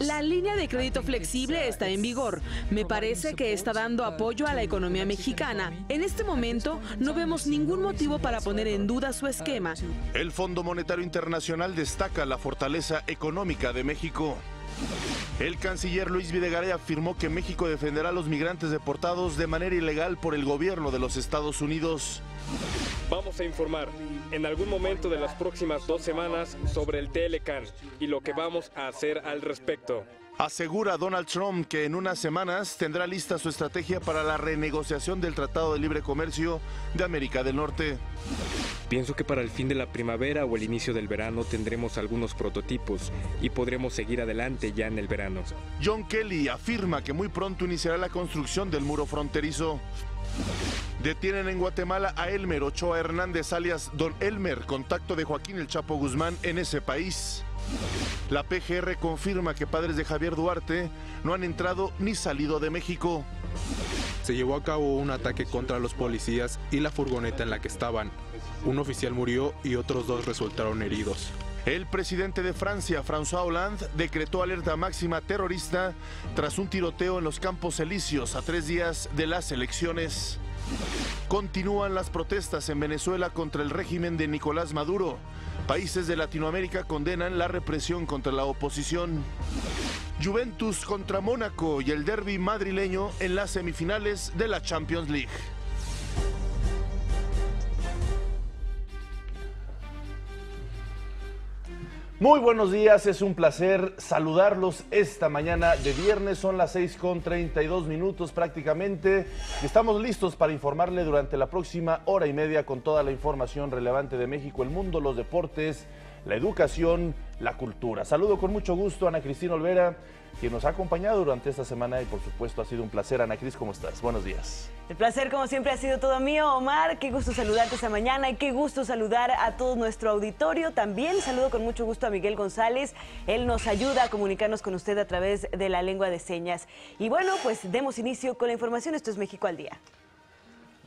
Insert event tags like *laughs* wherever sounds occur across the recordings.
La línea de crédito flexible está en vigor. Me parece que está dando apoyo a la economía mexicana. En este momento no vemos ningún motivo para poner en duda su esquema. El Fondo Monetario Internacional destaca la fortaleza económica de México. El canciller Luis Videgaray afirmó que México defenderá a los migrantes deportados de manera ilegal por el gobierno de los Estados Unidos. Vamos a informar en algún momento de las próximas dos semanas sobre el Telecan y lo que vamos a hacer al respecto. Asegura Donald Trump que en unas semanas tendrá lista su estrategia para la renegociación del Tratado de Libre Comercio de América del Norte. Pienso que para el fin de la primavera o el inicio del verano tendremos algunos prototipos y podremos seguir adelante ya en el verano. John Kelly afirma que muy pronto iniciará la construcción del muro fronterizo. Detienen en Guatemala a Elmer Ochoa Hernández, alias Don Elmer, contacto de Joaquín El Chapo Guzmán en ese país. La PGR confirma que padres de Javier Duarte no han entrado ni salido de México. Se llevó a cabo un ataque contra los policías y la furgoneta en la que estaban. Un oficial murió y otros dos resultaron heridos. El presidente de Francia, François Hollande, decretó alerta máxima terrorista tras un tiroteo en los Campos Elíseos a tres días de las elecciones. Continúan las protestas en Venezuela contra el régimen de Nicolás Maduro. Países de Latinoamérica condenan la represión contra la oposición. Juventus contra Mónaco y el derby madrileño en las semifinales de la Champions League. Muy buenos días, es un placer saludarlos esta mañana de viernes, son las 6 con 32 minutos prácticamente. Estamos listos para informarle durante la próxima hora y media con toda la información relevante de México, el mundo, los deportes, la educación, la cultura. Saludo con mucho gusto a Ana Cristina Olvera, quien nos ha acompañado durante esta semana y por supuesto ha sido un placer. Ana Cris, ¿cómo estás? Buenos días. El placer como siempre ha sido todo mío, Omar. Qué gusto saludarte esta mañana y qué gusto saludar a todo nuestro auditorio. También saludo con mucho gusto a Miguel González. Él nos ayuda a comunicarnos con usted a través de la lengua de señas. Y bueno, pues demos inicio con la información. Esto es México al día.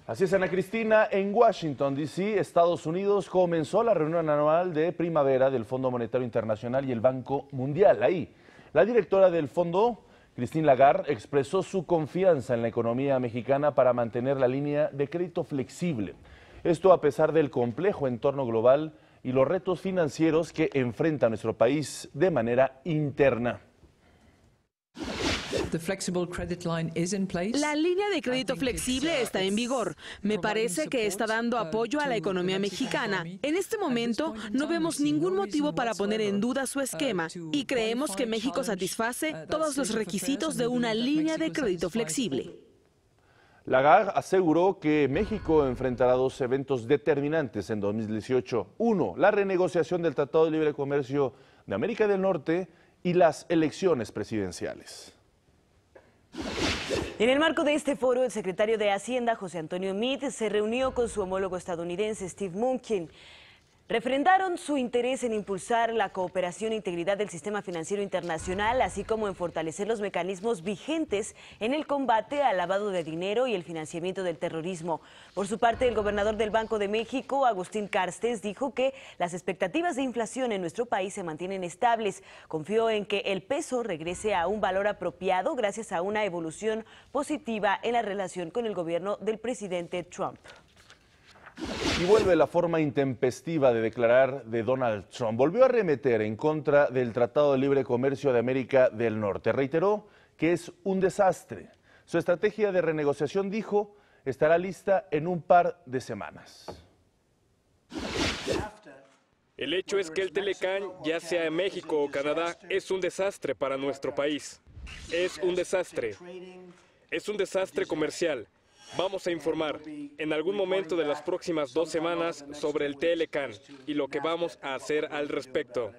Así es, Ana Cristina. En Washington, D.C., Estados Unidos, comenzó la reunión anual de primavera del Fondo Monetario Internacional y el Banco Mundial. Ahí, la directora del fondo, Christine Lagarde, expresó su confianza en la economía mexicana para mantener la línea de crédito flexible. Esto a pesar del complejo entorno global y los retos financieros que enfrenta nuestro país de manera interna. La línea de crédito flexible está en vigor. Me parece que está dando apoyo a la economía mexicana. En este momento no vemos ningún motivo para poner en duda su esquema y creemos que México satisface todos los requisitos de una línea de crédito flexible. Lagarde aseguró que México enfrentará dos eventos determinantes en 2018. Uno, la renegociación del Tratado de Libre Comercio de América del Norte y las elecciones presidenciales. En el marco de este foro, el secretario de Hacienda, José Antonio Meade, se reunió con su homólogo estadounidense, Steve Munkin. Refrendaron su interés en impulsar la cooperación e integridad del sistema financiero internacional, así como en fortalecer los mecanismos vigentes en el combate al lavado de dinero y el financiamiento del terrorismo. Por su parte, el gobernador del Banco de México, Agustín Carstens, dijo que las expectativas de inflación en nuestro país se mantienen estables. Confió en que el peso regrese a un valor apropiado gracias a una evolución positiva en la relación con el gobierno del presidente Trump. Y vuelve la forma intempestiva de declarar de Donald Trump. Volvió a remeter en contra del Tratado de Libre Comercio de América del Norte. Reiteró que es un desastre. Su estrategia de renegociación, dijo, estará lista en un par de semanas. El hecho es que el Telecán, ya sea en México o Canadá, es un desastre para nuestro país. Es un desastre. Es un desastre comercial. Vamos a informar en algún momento de las próximas dos semanas sobre el Telecan y lo que vamos a hacer al respecto.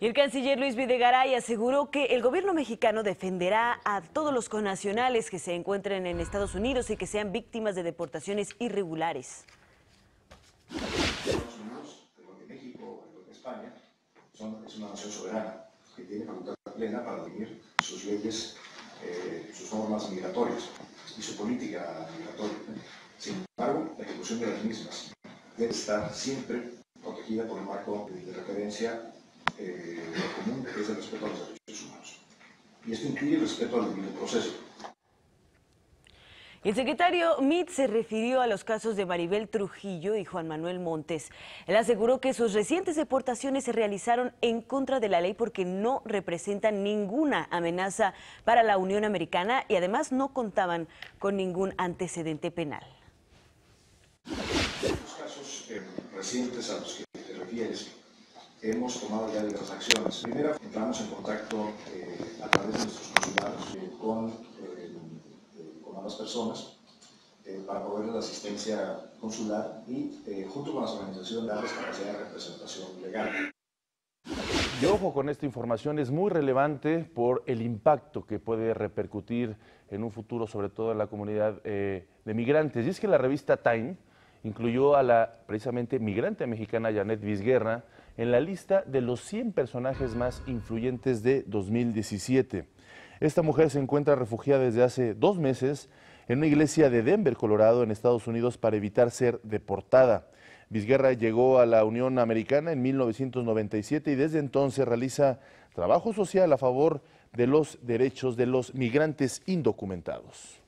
Y el canciller Luis Videgaray aseguró que el gobierno mexicano defenderá a todos los connacionales que se encuentren en Estados Unidos y que sean víctimas de deportaciones irregulares. México, España, es una nación soberana que tiene facultad plena para definir sus leyes eh, sus normas migratorias. y su política migratoria. Sin embargo, la ejecución de las mismas debe estar siempre protegida por el marco de referencia eh, común, que es el respeto a los derechos humanos. Y esto incluye el respeto al debido proceso. El secretario Mit se refirió a los casos de Maribel Trujillo y Juan Manuel Montes. Él aseguró que sus recientes deportaciones se realizaron en contra de la ley porque no representan ninguna amenaza para la Unión Americana y además no contaban con ningún antecedente penal. Los casos eh, recientes a los que te refieres, hemos tomado ya diversas acciones. Primero, entramos en contacto eh, a través de nuestros consulados eh, con eh, las personas eh, para proveer la asistencia consular y eh, junto con las organizaciones darles capacidad de representación legal. Y ojo con esta información, es muy relevante por el impacto que puede repercutir en un futuro, sobre todo en la comunidad eh, de migrantes. Y es que la revista Time incluyó a la precisamente migrante mexicana Janet Vizguerra en la lista de los 100 personajes más influyentes de 2017. Esta mujer se encuentra refugiada desde hace dos meses en una iglesia de Denver, Colorado, en Estados Unidos, para evitar ser deportada. Vizguerra llegó a la Unión Americana en 1997 y desde entonces realiza trabajo social a favor de los derechos de los migrantes indocumentados.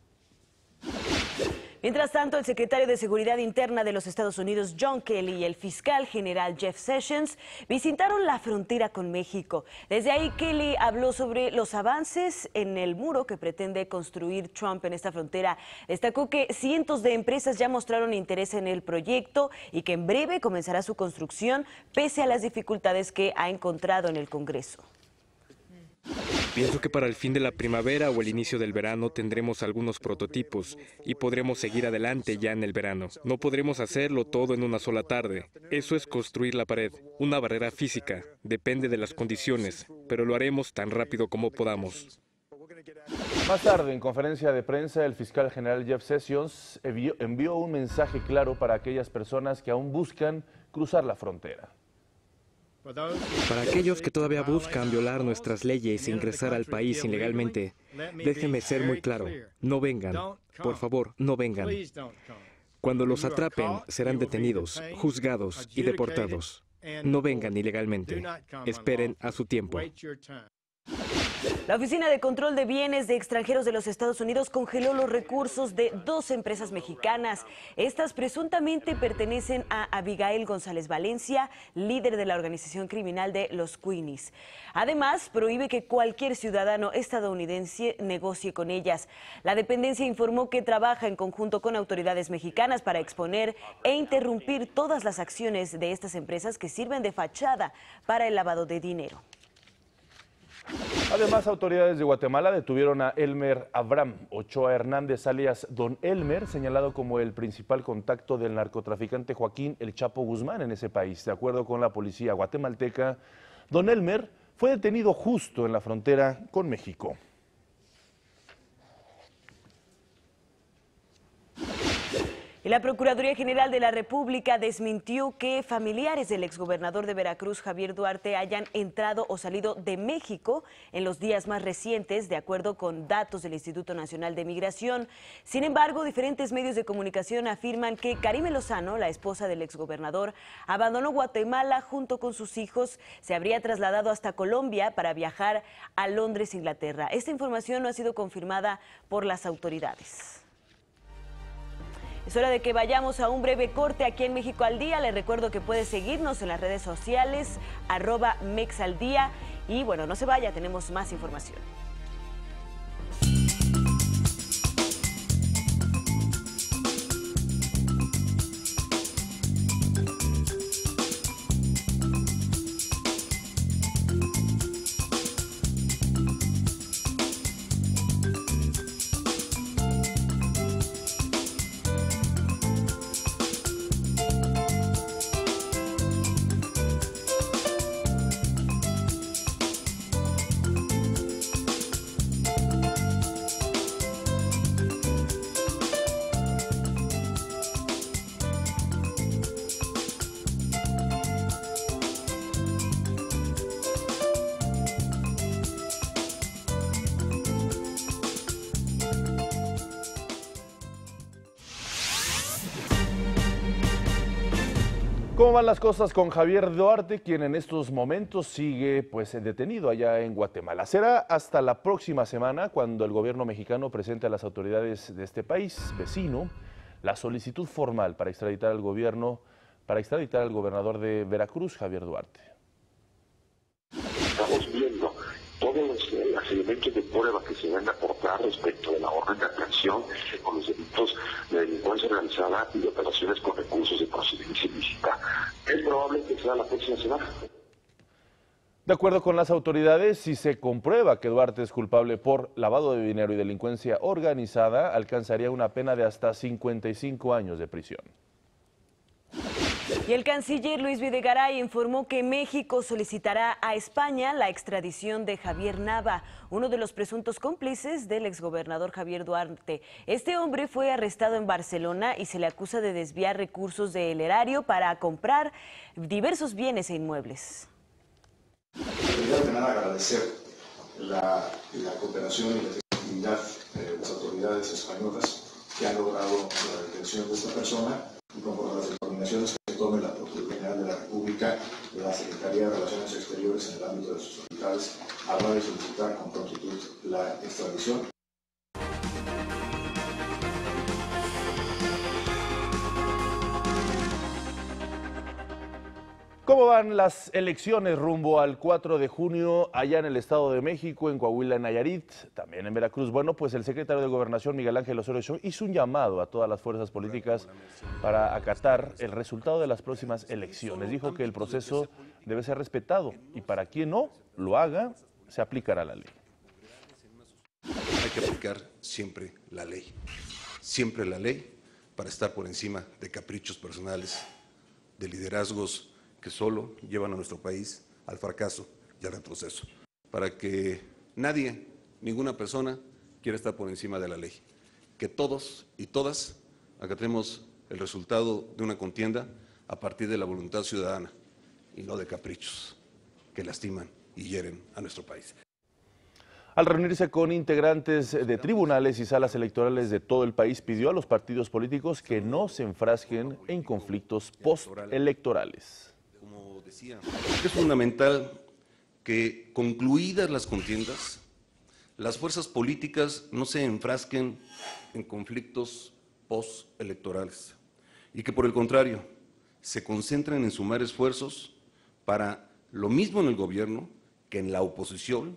Mientras tanto, el secretario de Seguridad Interna de los Estados Unidos, John Kelly, y el fiscal general Jeff Sessions visitaron la frontera con México. Desde ahí, Kelly habló sobre los avances en el muro que pretende construir Trump en esta frontera. Destacó que cientos de empresas ya mostraron interés en el proyecto y que en breve comenzará su construcción, pese a las dificultades que ha encontrado en el Congreso. Pienso que para el fin de la primavera o el inicio del verano tendremos algunos prototipos y podremos seguir adelante ya en el verano. No podremos hacerlo todo en una sola tarde. Eso es construir la pared, una barrera física. Depende de las condiciones, pero lo haremos tan rápido como podamos. Más tarde, en conferencia de prensa, el fiscal general Jeff Sessions envió, un mensaje claro para aquellas personas que aún buscan cruzar la frontera. Para aquellos que todavía buscan violar nuestras leyes e ingresar al país ilegalmente, déjenme ser muy claro, no vengan, por favor, no vengan. Cuando los atrapen, serán detenidos, juzgados y deportados. No vengan ilegalmente, esperen a su tiempo. La Oficina de Control de Bienes de Extranjeros de los Estados Unidos congeló los recursos de dos empresas mexicanas. Estas presuntamente pertenecen a Abigail González Valencia, líder de la organización criminal de los Queenies. Además, prohíbe que cualquier ciudadano estadounidense negocie con ellas. La dependencia informó que trabaja en conjunto con autoridades mexicanas para exponer e interrumpir todas las acciones de estas empresas que sirven de fachada para el lavado de dinero. Además, autoridades de Guatemala detuvieron a Elmer Abraham Ochoa Hernández, alias Don Elmer, señalado como el principal contacto del narcotraficante Joaquín El Chapo Guzmán en ese país. De acuerdo con la policía guatemalteca, Don Elmer fue detenido justo en la frontera con México. La Procuraduría General de la República desmintió que familiares del exgobernador de Veracruz, Javier Duarte, hayan entrado o salido de México en los días más recientes, de acuerdo con datos del Instituto Nacional de Migración. Sin embargo, diferentes medios de comunicación afirman que Karime Lozano, la esposa del exgobernador, abandonó Guatemala junto con sus hijos, se habría trasladado hasta Colombia para viajar a Londres, Inglaterra. Esta información no ha sido confirmada por las autoridades. Es hora de que vayamos a un breve corte aquí en México al Día. Les recuerdo que puede seguirnos en las redes sociales, arroba Mexaldía. Y bueno, no se vaya, tenemos más información. Las cosas con Javier Duarte, quien en estos momentos sigue pues detenido allá en Guatemala? Será hasta la próxima semana cuando el gobierno mexicano presente a las autoridades de este país vecino la solicitud formal para extraditar al gobierno, para extraditar al gobernador de Veracruz, Javier Duarte. Estamos viendo todos los, eh, elementos de prueba que se a aportar respecto de la orden de aprehensión con los delitos de delincuencia organizada y de operaciones con recursos de procedencia ilícita. Es probable que sea la próxima semana. De acuerdo con las autoridades, si se comprueba que Duarte es culpable por lavado de dinero y delincuencia organizada, alcanzaría una pena de hasta 55 años de prisión. Y el canciller Luis Videgaray informó que México solicitará a España la extradición de Javier Nava, uno de los presuntos cómplices del exgobernador Javier Duarte. Este hombre fue arrestado en Barcelona y se le acusa de desviar recursos del erario para comprar diversos bienes e inmuebles. Primero agradecer la, cooperación y la efectividad de las autoridades españolas que han logrado la detención de esta persona y determinaciones que tome la Procuraduría General de la República, la Secretaría de Relaciones Exteriores en el ámbito de sus autoridades, habrá de solicitar con prontitud la extradición ¿Cómo van las elecciones rumbo al 4 de junio allá en el Estado de México, en Coahuila, en Nayarit, también en Veracruz? Bueno, pues el secretario de Gobernación, Miguel Ángel Osorio hizo un llamado a todas las fuerzas políticas para acatar el resultado de las próximas elecciones. Dijo que el proceso debe ser respetado y para quien no lo haga, se aplicará la ley. Hay que aplicar siempre la ley, siempre la ley para estar por encima de caprichos personales, de liderazgos que solo llevan a nuestro país al fracaso y al retroceso, para que nadie, ninguna persona quiera estar por encima de la ley, que todos y todas acatemos el resultado de una contienda a partir de la voluntad ciudadana y no de caprichos que lastiman y hieren a nuestro país. Al reunirse con integrantes de tribunales y salas electorales de todo el país, pidió a los partidos políticos que no se enfrasquen en conflictos postelectorales es fundamental que concluidas las contiendas, las fuerzas políticas no se enfrasquen en conflictos postelectorales y que por el contrario se concentren en sumar esfuerzos para lo mismo en el gobierno que en la oposición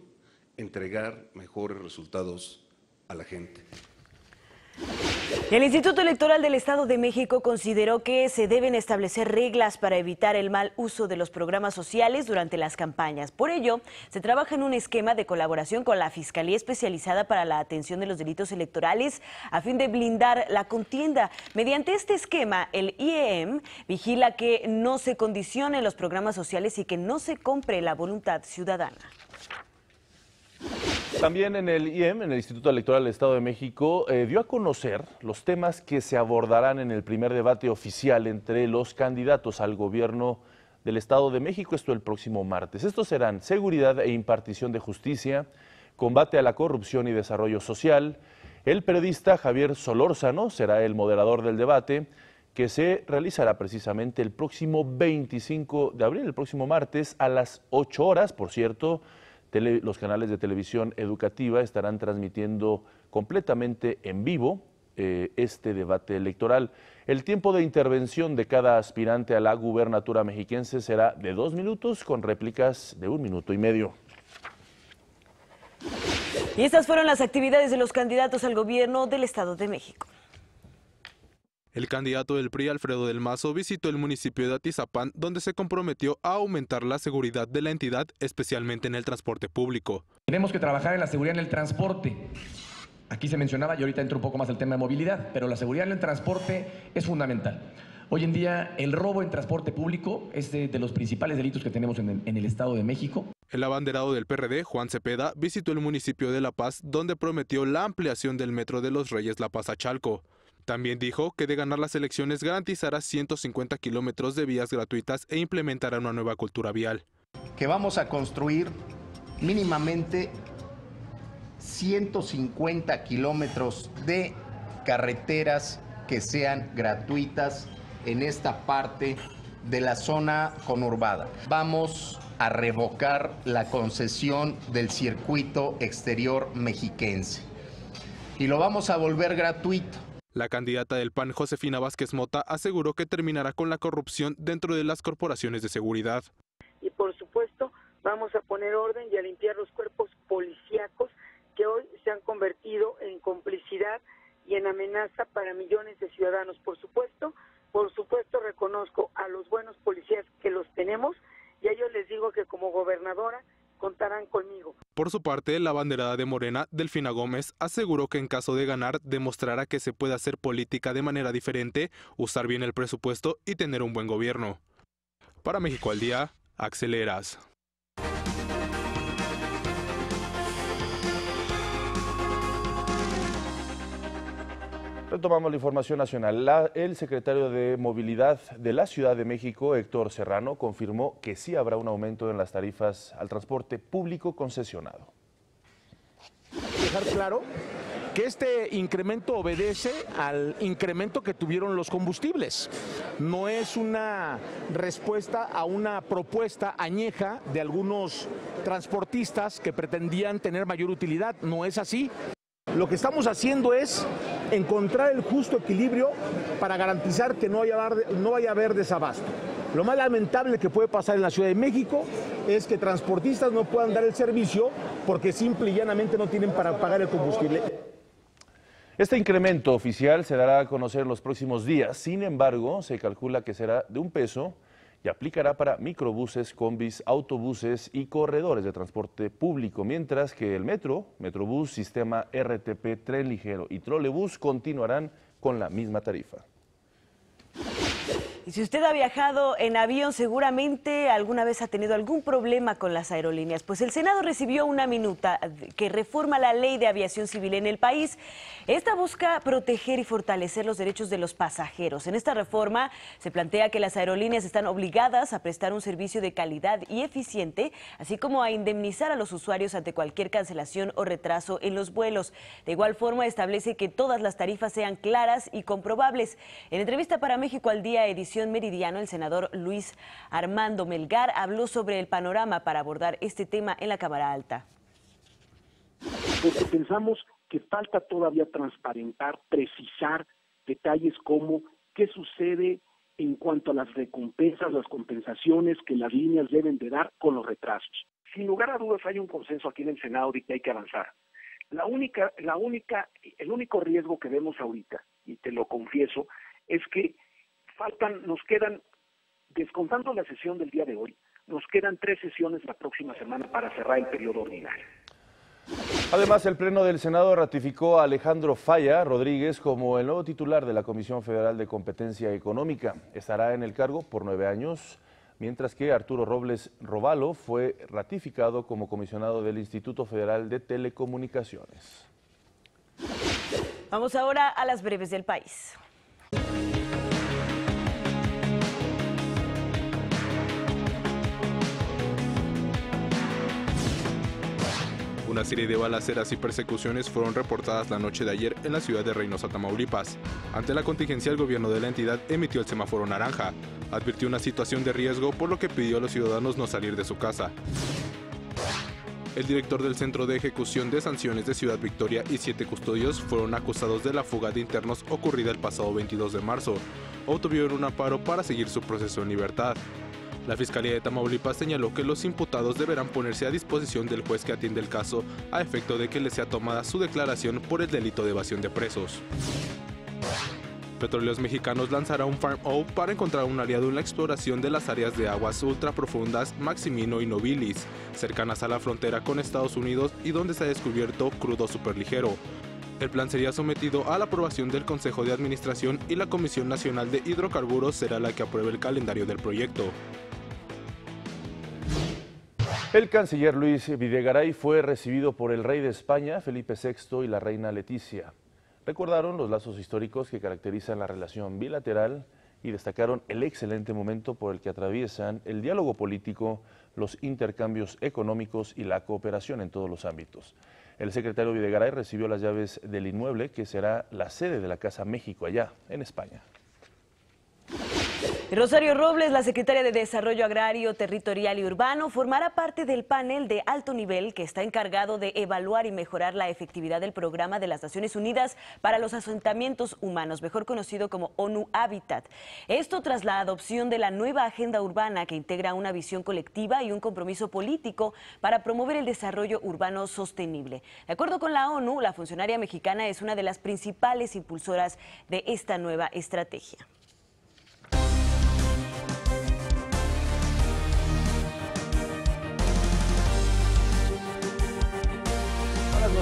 entregar mejores resultados a la gente. El Instituto Electoral del Estado de México consideró que se deben establecer reglas para evitar el mal uso de los programas sociales durante las campañas. Por ello, se trabaja en un esquema de colaboración con la Fiscalía Especializada para la Atención de los Delitos Electorales a fin de blindar la contienda. Mediante este esquema, el IEM vigila que no se condicionen los programas sociales y que no se compre la voluntad ciudadana. También en el IEM, en el Instituto Electoral del Estado de México, eh, dio a conocer los temas que se abordarán en el primer debate oficial entre los candidatos al gobierno del Estado de México, esto el próximo martes. Estos serán seguridad e impartición de justicia, combate a la corrupción y desarrollo social. El periodista Javier Solórzano será el moderador del debate que se realizará precisamente el próximo 25 de abril, el próximo martes a las 8 horas, por cierto los canales de televisión educativa estarán transmitiendo completamente en vivo eh, este debate electoral. El tiempo de intervención de cada aspirante a la gubernatura mexiquense será de dos minutos con réplicas de un minuto y medio. Y estas fueron las actividades de los candidatos al gobierno del Estado de México. El candidato del PRI, Alfredo del Mazo, visitó el municipio de Atizapán, donde se comprometió a aumentar la seguridad de la entidad, especialmente en el transporte público. Tenemos que trabajar en la seguridad en el transporte. Aquí se mencionaba, y ahorita entro un poco más al tema de movilidad, pero la seguridad en el transporte es fundamental. Hoy en día el robo en transporte público es de, los principales delitos que tenemos en el, en el Estado de México. El abanderado del PRD, Juan Cepeda, visitó el municipio de La Paz, donde prometió la ampliación del metro de los Reyes La Paz a Chalco. También dijo que de ganar las elecciones garantizará 150 kilómetros de vías gratuitas e implementará una nueva cultura vial. Que vamos a construir mínimamente 150 kilómetros de carreteras que sean gratuitas en esta parte de la zona conurbada. Vamos a revocar la concesión del circuito exterior mexiquense y lo vamos a volver gratuito. La candidata del PAN, Josefina Vázquez Mota, aseguró que terminará con la corrupción dentro de las corporaciones de seguridad. Y por supuesto, vamos a poner orden y a limpiar los cuerpos policíacos que hoy se han convertido en complicidad y en amenaza para millones de ciudadanos. Por supuesto, por supuesto reconozco a los buenos policías que los tenemos y a ellos les digo que como gobernadora Por su parte, la banderada de Morena, Delfina Gómez, aseguró que en caso de ganar demostrará que se puede hacer política de manera diferente, usar bien el presupuesto y tener un buen gobierno. Para México al día, Aceleras. Retomamos la información nacional. el secretario de Movilidad de la Ciudad de México, Héctor Serrano, confirmó que sí habrá un aumento en las tarifas al transporte público concesionado. Dejar claro que este incremento obedece al incremento que tuvieron los combustibles. No es una respuesta a una propuesta añeja de algunos transportistas que pretendían tener mayor utilidad. No es así. Lo que estamos haciendo es encontrar el justo equilibrio para garantizar que no vaya, a haber, no vaya a haber desabasto. Lo más lamentable que puede pasar en la Ciudad de México es que transportistas no puedan dar el servicio porque simple y llanamente no tienen para pagar el combustible. Este incremento oficial se dará a conocer los próximos días. Sin embargo, se calcula que será de un peso y aplicará para microbuses, combis, autobuses y corredores de transporte público, mientras que el metro, Metrobús, sistema RTP, tren ligero y trolebús continuarán con la misma tarifa. Y si usted ha viajado en avión, seguramente alguna vez ha tenido algún problema con las aerolíneas. Pues el Senado recibió una minuta que reforma la ley de aviación civil en el país. Esta busca proteger y fortalecer los derechos de los pasajeros. En esta reforma se plantea que las aerolíneas están obligadas a prestar un servicio de calidad y eficiente, así como a indemnizar a los usuarios ante cualquier cancelación o retraso en los vuelos. De igual forma, establece que todas las tarifas sean claras y comprobables. En entrevista para México al Día, edición Meridiano, el senador Luis Armando Melgar habló sobre el panorama para abordar este tema en la Cámara Alta. Porque pensamos que falta todavía transparentar, precisar detalles como qué sucede en cuanto a las recompensas, las compensaciones que las líneas deben de dar con los retrasos. Sin lugar a dudas hay un consenso aquí en el Senado de que hay que avanzar. La única, la única, el único riesgo que vemos ahorita, y te lo confieso, es que faltan, nos quedan, descontando la sesión del día de hoy, nos quedan tres sesiones la próxima semana para cerrar el periodo ordinario. Además, el Pleno del Senado ratificó a Alejandro Falla Rodríguez como el nuevo titular de la Comisión Federal de Competencia Económica. Estará en el cargo por nueve años, mientras que Arturo Robles Robalo fue ratificado como comisionado del Instituto Federal de Telecomunicaciones. Vamos ahora a las breves del país. Una serie de balaceras y persecuciones fueron reportadas la noche de ayer en la ciudad de Reynosa, Tamaulipas. Ante la contingencia, el gobierno de la entidad emitió el semáforo naranja. Advirtió una situación de riesgo, por lo que pidió a los ciudadanos no salir de su casa. El director del Centro de Ejecución de Sanciones de Ciudad Victoria y siete custodios fueron acusados de la fuga de internos ocurrida el pasado 22 de marzo. Obtuvieron un amparo para seguir su proceso en libertad. La Fiscalía de Tamaulipas señaló que los imputados deberán ponerse a disposición del juez que atiende el caso a efecto de que les sea tomada su declaración por el delito de evasión de presos. Petróleos Mexicanos lanzará un Farm O para encontrar un aliado en la exploración de las áreas de aguas ultra profundas Maximino y Nobilis, cercanas a la frontera con Estados Unidos y donde se ha descubierto crudo superligero. El plan sería sometido a la aprobación del Consejo de Administración y la Comisión Nacional de Hidrocarburos será la que apruebe el calendario del proyecto. El canciller Luis Videgaray fue recibido por el rey de España, Felipe VI, y la reina Leticia. Recordaron los lazos históricos que caracterizan la relación bilateral y destacaron el excelente momento por el que atraviesan el diálogo político, los intercambios económicos y la cooperación en todos los ámbitos. El secretario Videgaray recibió las llaves del inmueble que será la sede de la Casa México allá en España. Rosario Robles, la secretaria de Desarrollo Agrario, Territorial y Urbano, formará parte del panel de alto nivel que está encargado de evaluar y mejorar la efectividad del programa de las Naciones Unidas para los asentamientos humanos, mejor conocido como ONU Habitat. Esto tras la adopción de la nueva agenda urbana que integra una visión colectiva y un compromiso político para promover el desarrollo urbano sostenible. De acuerdo con la ONU, la funcionaria mexicana es una de las principales impulsoras de esta nueva estrategia.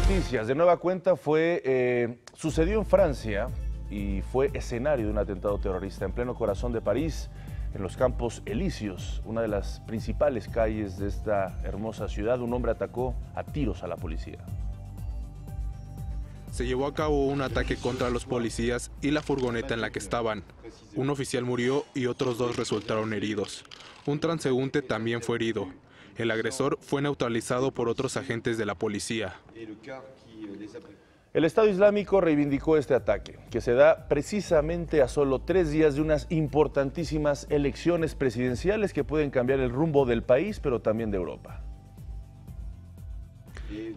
Noticias de nueva cuenta fue, eh, sucedió en Francia y fue escenario de un atentado terrorista en pleno corazón de París, en los Campos Elíseos, una de las principales calles de esta hermosa ciudad. Un hombre atacó a tiros a la policía. Se llevó a cabo un ataque contra los policías y la furgoneta en la que estaban. Un oficial murió y otros dos resultaron heridos. Un transeúnte también fue herido. El agresor fue neutralizado por otros agentes de la policía. El Estado Islámico reivindicó este ataque, que se da precisamente a solo tres días de unas importantísimas elecciones presidenciales que pueden cambiar el rumbo del país, pero también de Europa.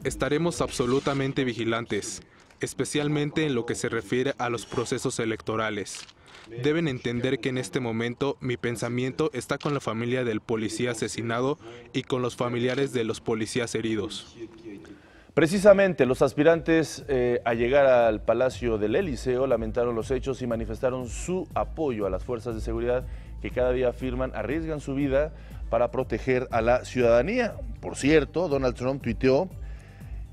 Estaremos absolutamente vigilantes, especialmente en lo que se refiere a los procesos electorales. Deben entender que en este momento mi pensamiento está con la familia del policía asesinado y con los familiares de los policías heridos. Precisamente los aspirantes eh, a llegar al Palacio del Eliseo lamentaron los hechos y manifestaron su apoyo a las fuerzas de seguridad que cada día afirman arriesgan su vida para proteger a la ciudadanía. Por cierto, Donald Trump tuiteó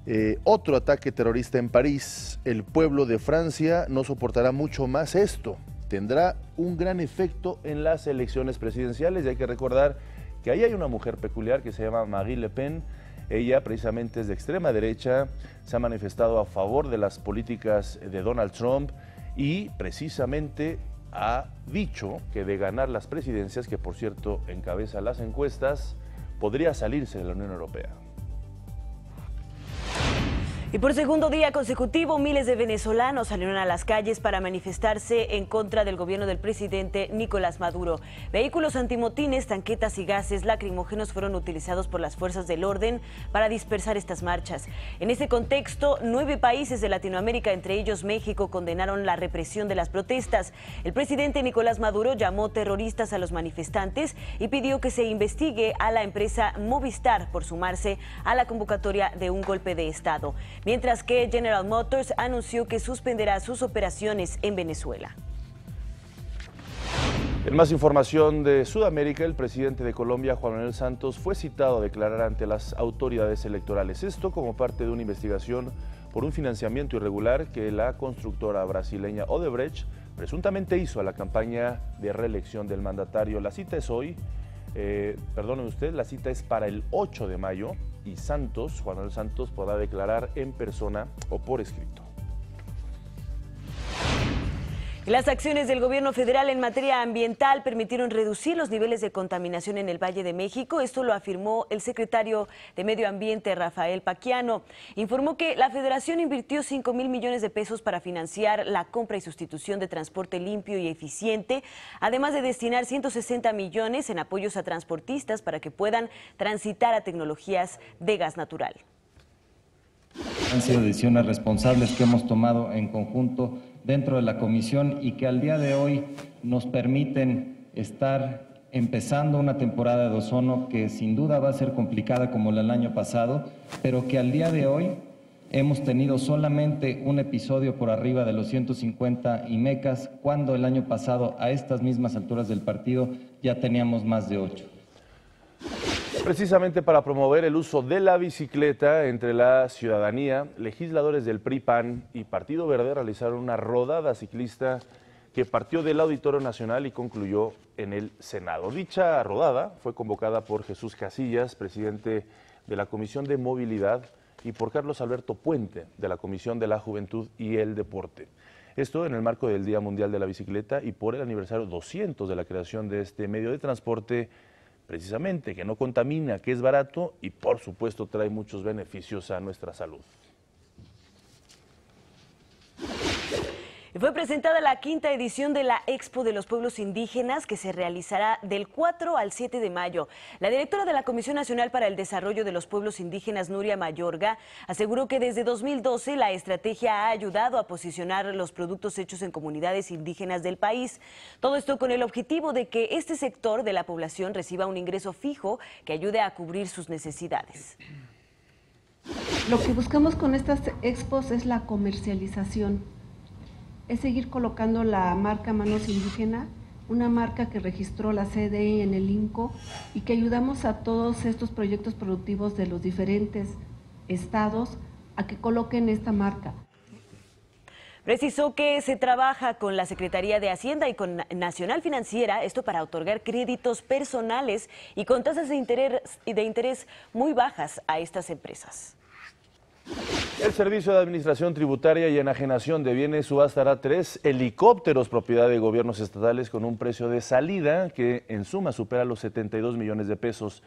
eh, otro ataque terrorista en París. El pueblo de Francia no soportará mucho más esto tendrá un gran efecto en las elecciones presidenciales y hay que recordar que ahí hay una mujer peculiar que se llama Marie Le Pen. Ella precisamente es de extrema derecha, se ha manifestado a favor de las políticas de Donald Trump y precisamente ha dicho que de ganar las presidencias, que por cierto encabeza las encuestas, podría salirse de la Unión Europea. Y por segundo día consecutivo, miles de venezolanos salieron a las calles para manifestarse en contra del gobierno del presidente Nicolás Maduro. Vehículos antimotines, tanquetas y gases lacrimógenos fueron utilizados por las fuerzas del orden para dispersar estas marchas. En este contexto, nueve países de Latinoamérica, entre ellos México, condenaron la represión de las protestas. El presidente Nicolás Maduro llamó terroristas a los manifestantes y pidió que se investigue a la empresa Movistar por sumarse a la convocatoria de un golpe de Estado mientras que General Motors anunció que suspenderá sus operaciones en Venezuela. En más información de Sudamérica, el presidente de Colombia, Juan Manuel Santos, fue citado a declarar ante las autoridades electorales. Esto como parte de una investigación por un financiamiento irregular que la constructora brasileña Odebrecht presuntamente hizo a la campaña de reelección del mandatario. La cita es hoy, eh, perdone usted, la cita es para el 8 de mayo y Santos, Juan Manuel Santos, podrá declarar en persona o por escrito. Las acciones del gobierno federal en materia ambiental permitieron reducir los niveles de contaminación en el Valle de México. Esto lo afirmó el secretario de Medio Ambiente, Rafael Paquiano. Informó que la federación invirtió 5 mil millones de pesos para financiar la compra y sustitución de transporte limpio y eficiente, además de destinar 160 millones en apoyos a transportistas para que puedan transitar a tecnologías de gas natural. Han sido decisiones responsables que hemos tomado en conjunto dentro de la comisión y que al día de hoy nos permiten estar empezando una temporada de ozono que sin duda va a ser complicada como la del año pasado, pero que al día de hoy hemos tenido solamente un episodio por arriba de los 150 IMECAS, cuando el año pasado a estas mismas alturas del partido ya teníamos más de 8. Precisamente para promover el uso de la bicicleta entre la ciudadanía, legisladores del PRI-PAN y Partido Verde realizaron una rodada ciclista que partió del Auditorio Nacional y concluyó en el Senado. Dicha rodada fue convocada por Jesús Casillas, presidente de la Comisión de Movilidad, y por Carlos Alberto Puente, de la Comisión de la Juventud y el Deporte. Esto en el marco del Día Mundial de la Bicicleta y por el aniversario 200 de la creación de este medio de transporte precisamente, que no contamina, que es barato y por supuesto trae muchos beneficios a nuestra salud. Fue presentada la quinta edición de la Expo de los Pueblos Indígenas que se realizará del 4 al 7 de mayo. La directora de la Comisión Nacional para el Desarrollo de los Pueblos Indígenas, Nuria Mayorga, aseguró que desde 2012 la estrategia ha ayudado a posicionar los productos hechos en comunidades indígenas del país. Todo esto con el objetivo de que este sector de la población reciba un ingreso fijo que ayude a cubrir sus necesidades. Lo que buscamos con estas expos es la comercialización es seguir colocando la marca Manos Indígena, una marca que registró la CDE en el INCO y que ayudamos a todos estos proyectos productivos de los diferentes estados a que coloquen esta marca. Precisó que se trabaja con la Secretaría de Hacienda y con Nacional Financiera, esto para otorgar créditos personales y con tasas de interés muy bajas a estas empresas. El Servicio de Administración Tributaria y Enajenación de Bienes subastará tres helicópteros propiedad de gobiernos estatales con un precio de salida que en suma supera los 72 millones de pesos.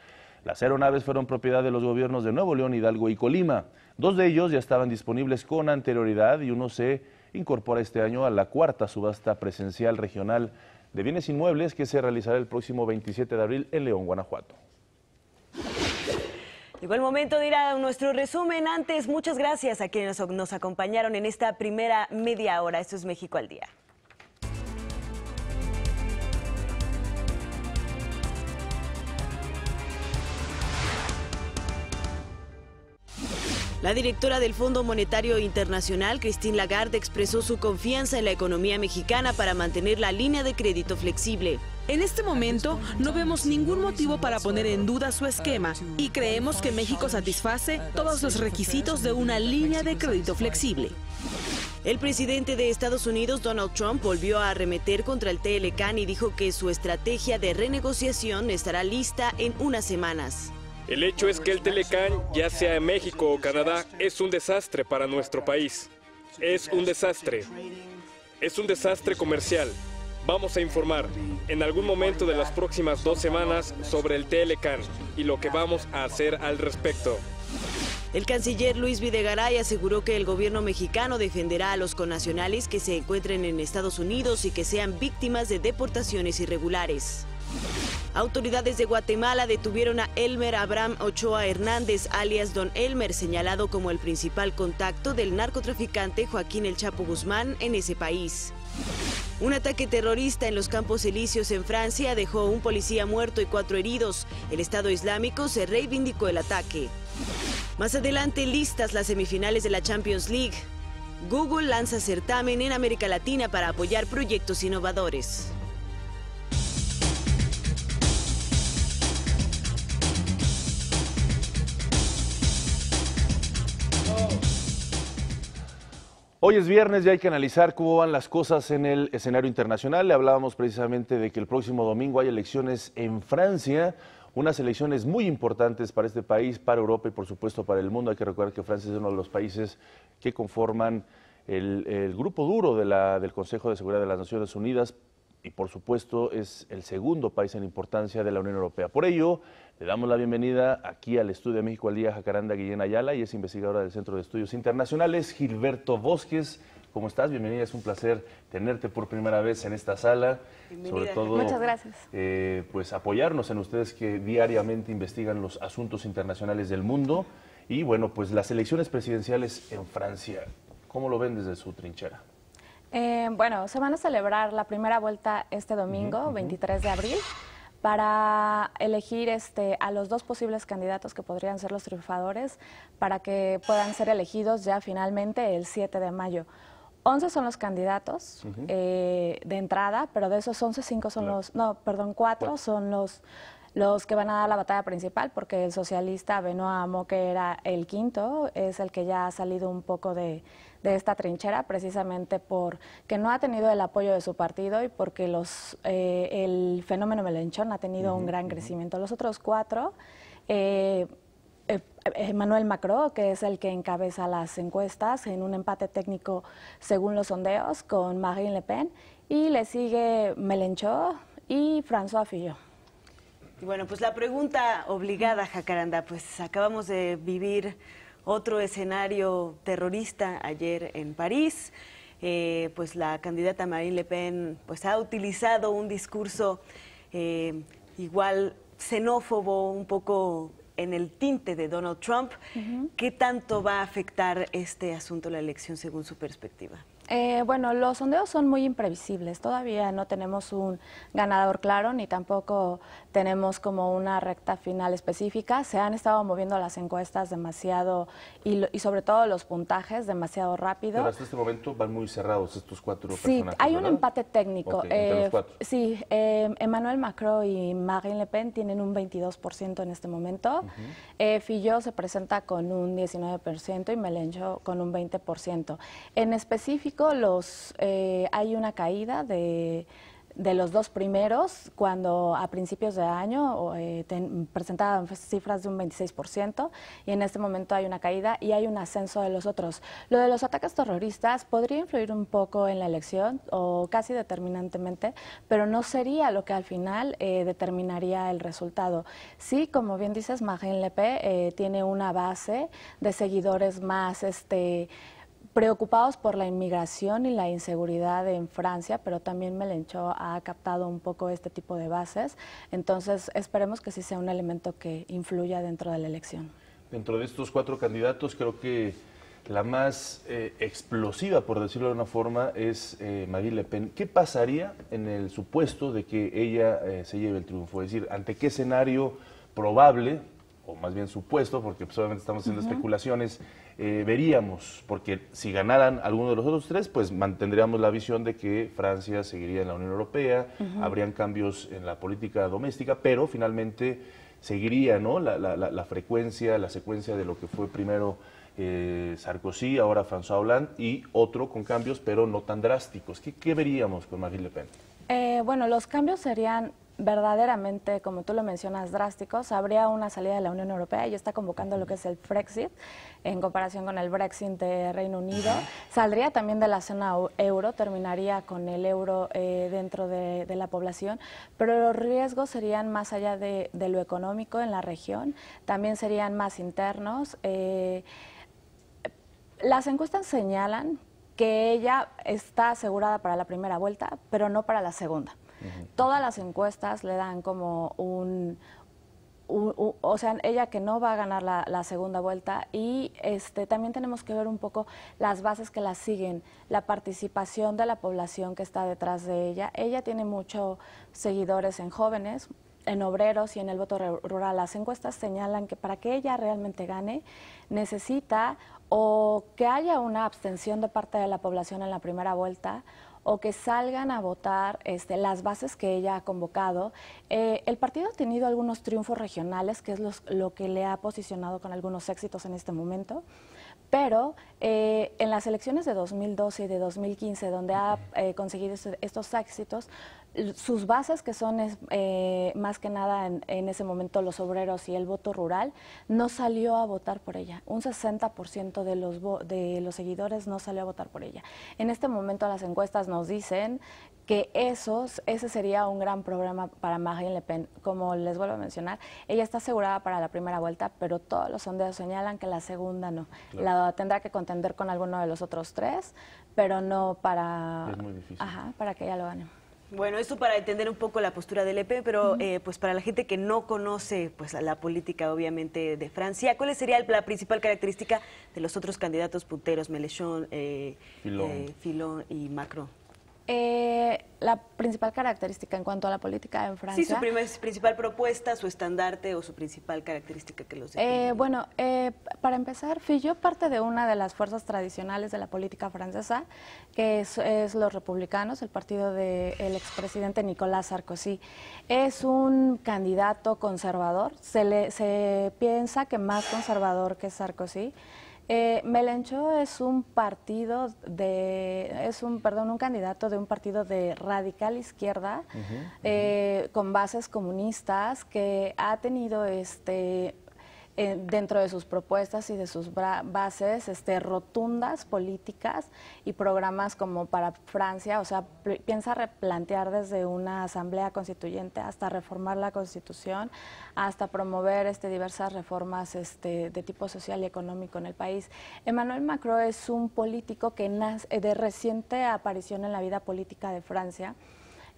Las aeronaves fueron propiedad de los gobiernos de Nuevo León, Hidalgo y Colima. Dos de ellos ya estaban disponibles con anterioridad y uno se incorpora este año a la cuarta subasta presencial regional de bienes inmuebles que se realizará el próximo 27 de abril en León, Guanajuato. Llegó el momento de ir a nuestro resumen. Antes, muchas gracias a quienes nos acompañaron en esta primera media hora. Esto es México al Día. La directora del Fondo Monetario Internacional, Christine Lagarde, expresó su confianza en la economía mexicana para mantener la línea de crédito flexible. En este momento no vemos ningún motivo para poner en duda su esquema y creemos que México satisface todos los requisitos de una línea de crédito flexible. El presidente de Estados Unidos, Donald Trump, volvió a arremeter contra el TLCAN y dijo que su estrategia de renegociación estará lista en unas semanas. El hecho es que el Telecán, ya sea en México o Canadá, es un desastre para nuestro país. Es un desastre. Es un desastre comercial. Vamos a informar en algún momento de las próximas dos semanas sobre el Telecan y lo que vamos a hacer al respecto. El canciller Luis Videgaray aseguró que el gobierno mexicano defenderá a los connacionales que se encuentren en Estados Unidos y que sean víctimas de deportaciones irregulares. Autoridades de Guatemala detuvieron a Elmer Abraham Ochoa Hernández, alias Don Elmer, señalado como el principal contacto del narcotraficante Joaquín El Chapo Guzmán en ese país. Un ataque terrorista en los Campos Elíseos en Francia dejó un policía muerto y cuatro heridos. El Estado Islámico se reivindicó el ataque. Más adelante listas las semifinales de la Champions League. Google lanza certamen en América Latina para apoyar proyectos innovadores. Hoy es viernes y hay que analizar cómo van las cosas en el escenario internacional. Le hablábamos precisamente de que el próximo domingo hay elecciones en Francia, unas elecciones muy importantes para este país, para Europa y por supuesto para el mundo. Hay que recordar que Francia es uno de los países que conforman el, grupo duro del Consejo de Seguridad de las Naciones Unidas y por supuesto es el segundo país en importancia de la Unión Europea. Por ello, le damos la bienvenida aquí al Estudio de México al Día Jacaranda Guillén Ayala y es investigadora del Centro de Estudios Internacionales, Gilberto Bosques. ¿Cómo estás? Bienvenida, es un placer tenerte por primera vez en esta sala. Sobre todo, Muchas gracias. Eh, pues apoyarnos en ustedes que diariamente investigan los asuntos internacionales del mundo. Y bueno, pues las elecciones presidenciales en Francia, ¿cómo lo ven desde su trinchera? Eh, bueno, se van a celebrar la primera vuelta este domingo, 23 de abril para elegir este, a los dos posibles candidatos que podrían ser los triunfadores para que puedan ser elegidos ya finalmente el 7 de mayo. 11 son los candidatos eh, de entrada, pero de esos 11, 5 son los, no, perdón, 4 son los, los que van a dar la batalla principal, porque el socialista Benoît Amo, que era el quinto, es el que ya ha salido un poco de, de esta trinchera, precisamente porque no ha tenido el apoyo de su partido y porque los, eh, el fenómeno Melenchón ha tenido un gran crecimiento. Los otros cuatro, eh, eh, Emmanuel Macron, que es el que encabeza las encuestas en un empate técnico según los sondeos con Marine Le Pen, y le sigue Melenchón y François Fillon. Y bueno, pues la pregunta obligada, Jacaranda, pues acabamos de vivir otro escenario terrorista ayer en París. eh, pues la candidata Marine Le Pen pues ha utilizado un discurso eh, igual xenófobo, un poco en el tinte de Donald Trump. ¿Qué tanto va a afectar este asunto la elección según su perspectiva? Eh, bueno, los sondeos son muy imprevisibles. Todavía no tenemos un ganador claro ni tampoco tenemos como una recta final específica. Se han estado moviendo las encuestas demasiado y, sobre todo los puntajes demasiado rápido. Pero hasta este momento van muy cerrados estos cuatro sí, hay un empate técnico. Eh, sí, eh, Emmanuel Macron y Marine Le Pen tienen un 22% en este momento. Fillot se presenta con un 19% y Melenchon con un 20%. En específico, los, eh, hay una caída de, los dos primeros, cuando a principios de año eh, presentaban cifras de un 26%, y en este momento hay una caída y hay un ascenso de los otros. Lo de los ataques terroristas podría influir un poco en la elección, o casi determinantemente, pero no sería lo que al final eh, determinaría el resultado. Sí, como bien dices, Marine Le Pen tiene una base de seguidores más... este preocupados por la inmigración y la inseguridad en Francia, pero también Melenchó ha captado un poco este tipo de bases. Entonces, esperemos que sí sea un elemento que influya dentro de la elección. Dentro de estos cuatro candidatos, creo que la más eh, explosiva, por decirlo de una forma, es eh, Marine Le Pen. ¿Qué pasaría en el supuesto de que ella eh, se lleve el triunfo? Es decir, ¿ante qué escenario probable, o más bien supuesto, porque pues, obviamente estamos haciendo especulaciones, eh, veríamos, porque si ganaran alguno de los otros tres, pues mantendríamos la visión de que Francia seguiría en la Unión Europea, habrían cambios en la política doméstica, pero finalmente seguiría ¿no? la, la, frecuencia, la secuencia de lo que fue primero eh, Sarkozy, ahora François Hollande, y otro con cambios, pero no tan drásticos. ¿Qué, qué veríamos con Marine Le Pen? Eh, bueno, los cambios serían verdaderamente, como tú lo mencionas, drásticos, habría una salida de la Unión Europea y está convocando lo que es el Brexit en comparación con el Brexit de Reino Unido. Saldría también de la zona euro, terminaría con el euro eh, dentro de, la población, pero los riesgos serían más allá de, lo económico en la región, también serían más internos. Eh, las encuestas señalan que ella está asegurada para la primera vuelta, pero no para la segunda. Todas las encuestas le dan como un, o sea, ella que no va a ganar la, segunda vuelta y este, también tenemos que ver un poco las bases que la siguen, la participación de la población que está detrás de ella. Ella tiene muchos seguidores en jóvenes, en obreros y en el voto rural. Las encuestas señalan que para que ella realmente gane necesita o que haya una abstención de parte de la población en la primera vuelta o que salgan a votar este, las bases que ella ha convocado. Eh, el partido ha tenido algunos triunfos regionales, que es lo que le ha posicionado con algunos éxitos en este momento. Pero eh, en las elecciones de 2012 y de 2015, donde ha eh, conseguido estos éxitos, sus bases, que son eh, más que nada en, ese momento los obreros y el voto rural, no salió a votar por ella. Un 60% de los, de los seguidores no salió a votar por ella. En este momento las encuestas nos dicen que esos, ese sería un gran problema para Marine Le Pen. Como les vuelvo a mencionar, ella está asegurada para la primera vuelta, pero todos los sondeos señalan que la segunda no. La tendrá que contender con alguno de los otros tres, pero no para, Ajá, para que ella lo gane. Bueno, esto para entender un poco la postura del EP, pero eh, pues para la gente que no conoce pues la política obviamente de Francia, ¿cuál sería la principal característica de los otros candidatos punteros, Mélenchon, eh, Filon eh, y Macron? Eh, la principal característica en cuanto a la política en Francia. Sí, su principal propuesta, su estandarte o su principal característica que los eh, Bueno, eh, para empezar, yo parte de una de las fuerzas tradicionales de la política francesa, que es, los republicanos, el partido del expresidente Nicolás Sarkozy. Es un candidato conservador, se, le, se piensa que más conservador que Sarkozy. Eh, Melenchó es un partido de, es un, perdón, un candidato de un partido de radical izquierda eh, con bases comunistas que ha tenido este eh, dentro de sus propuestas y de sus bases este, rotundas políticas y programas como para Francia, o sea, piensa replantear desde una asamblea constituyente hasta reformar la constitución, hasta promover este, diversas reformas este, de tipo social y económico en el país. Emmanuel Macron es un político que nace de reciente aparición en la vida política de Francia.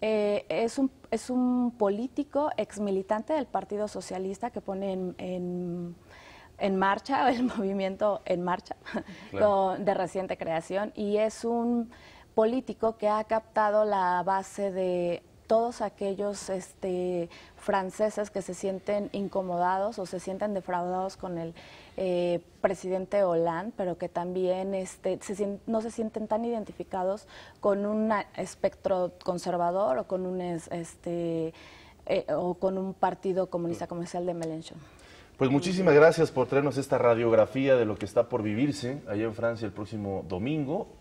Eh, es, un, es un político ex militante del Partido Socialista que pone en, en, marcha *laughs* el movimiento En Marcha *laughs* de reciente creación y es un político que ha captado la base de todos aquellos este, franceses que se sienten incomodados o se sienten defraudados con el eh, presidente Hollande, pero que también este, no se sienten tan identificados con un espectro conservador o con un, este, eh, o con un partido comunista comercial de Mélenchon. Pues muchísimas gracias por traernos esta radiografía de lo que está por vivirse allá en Francia el próximo domingo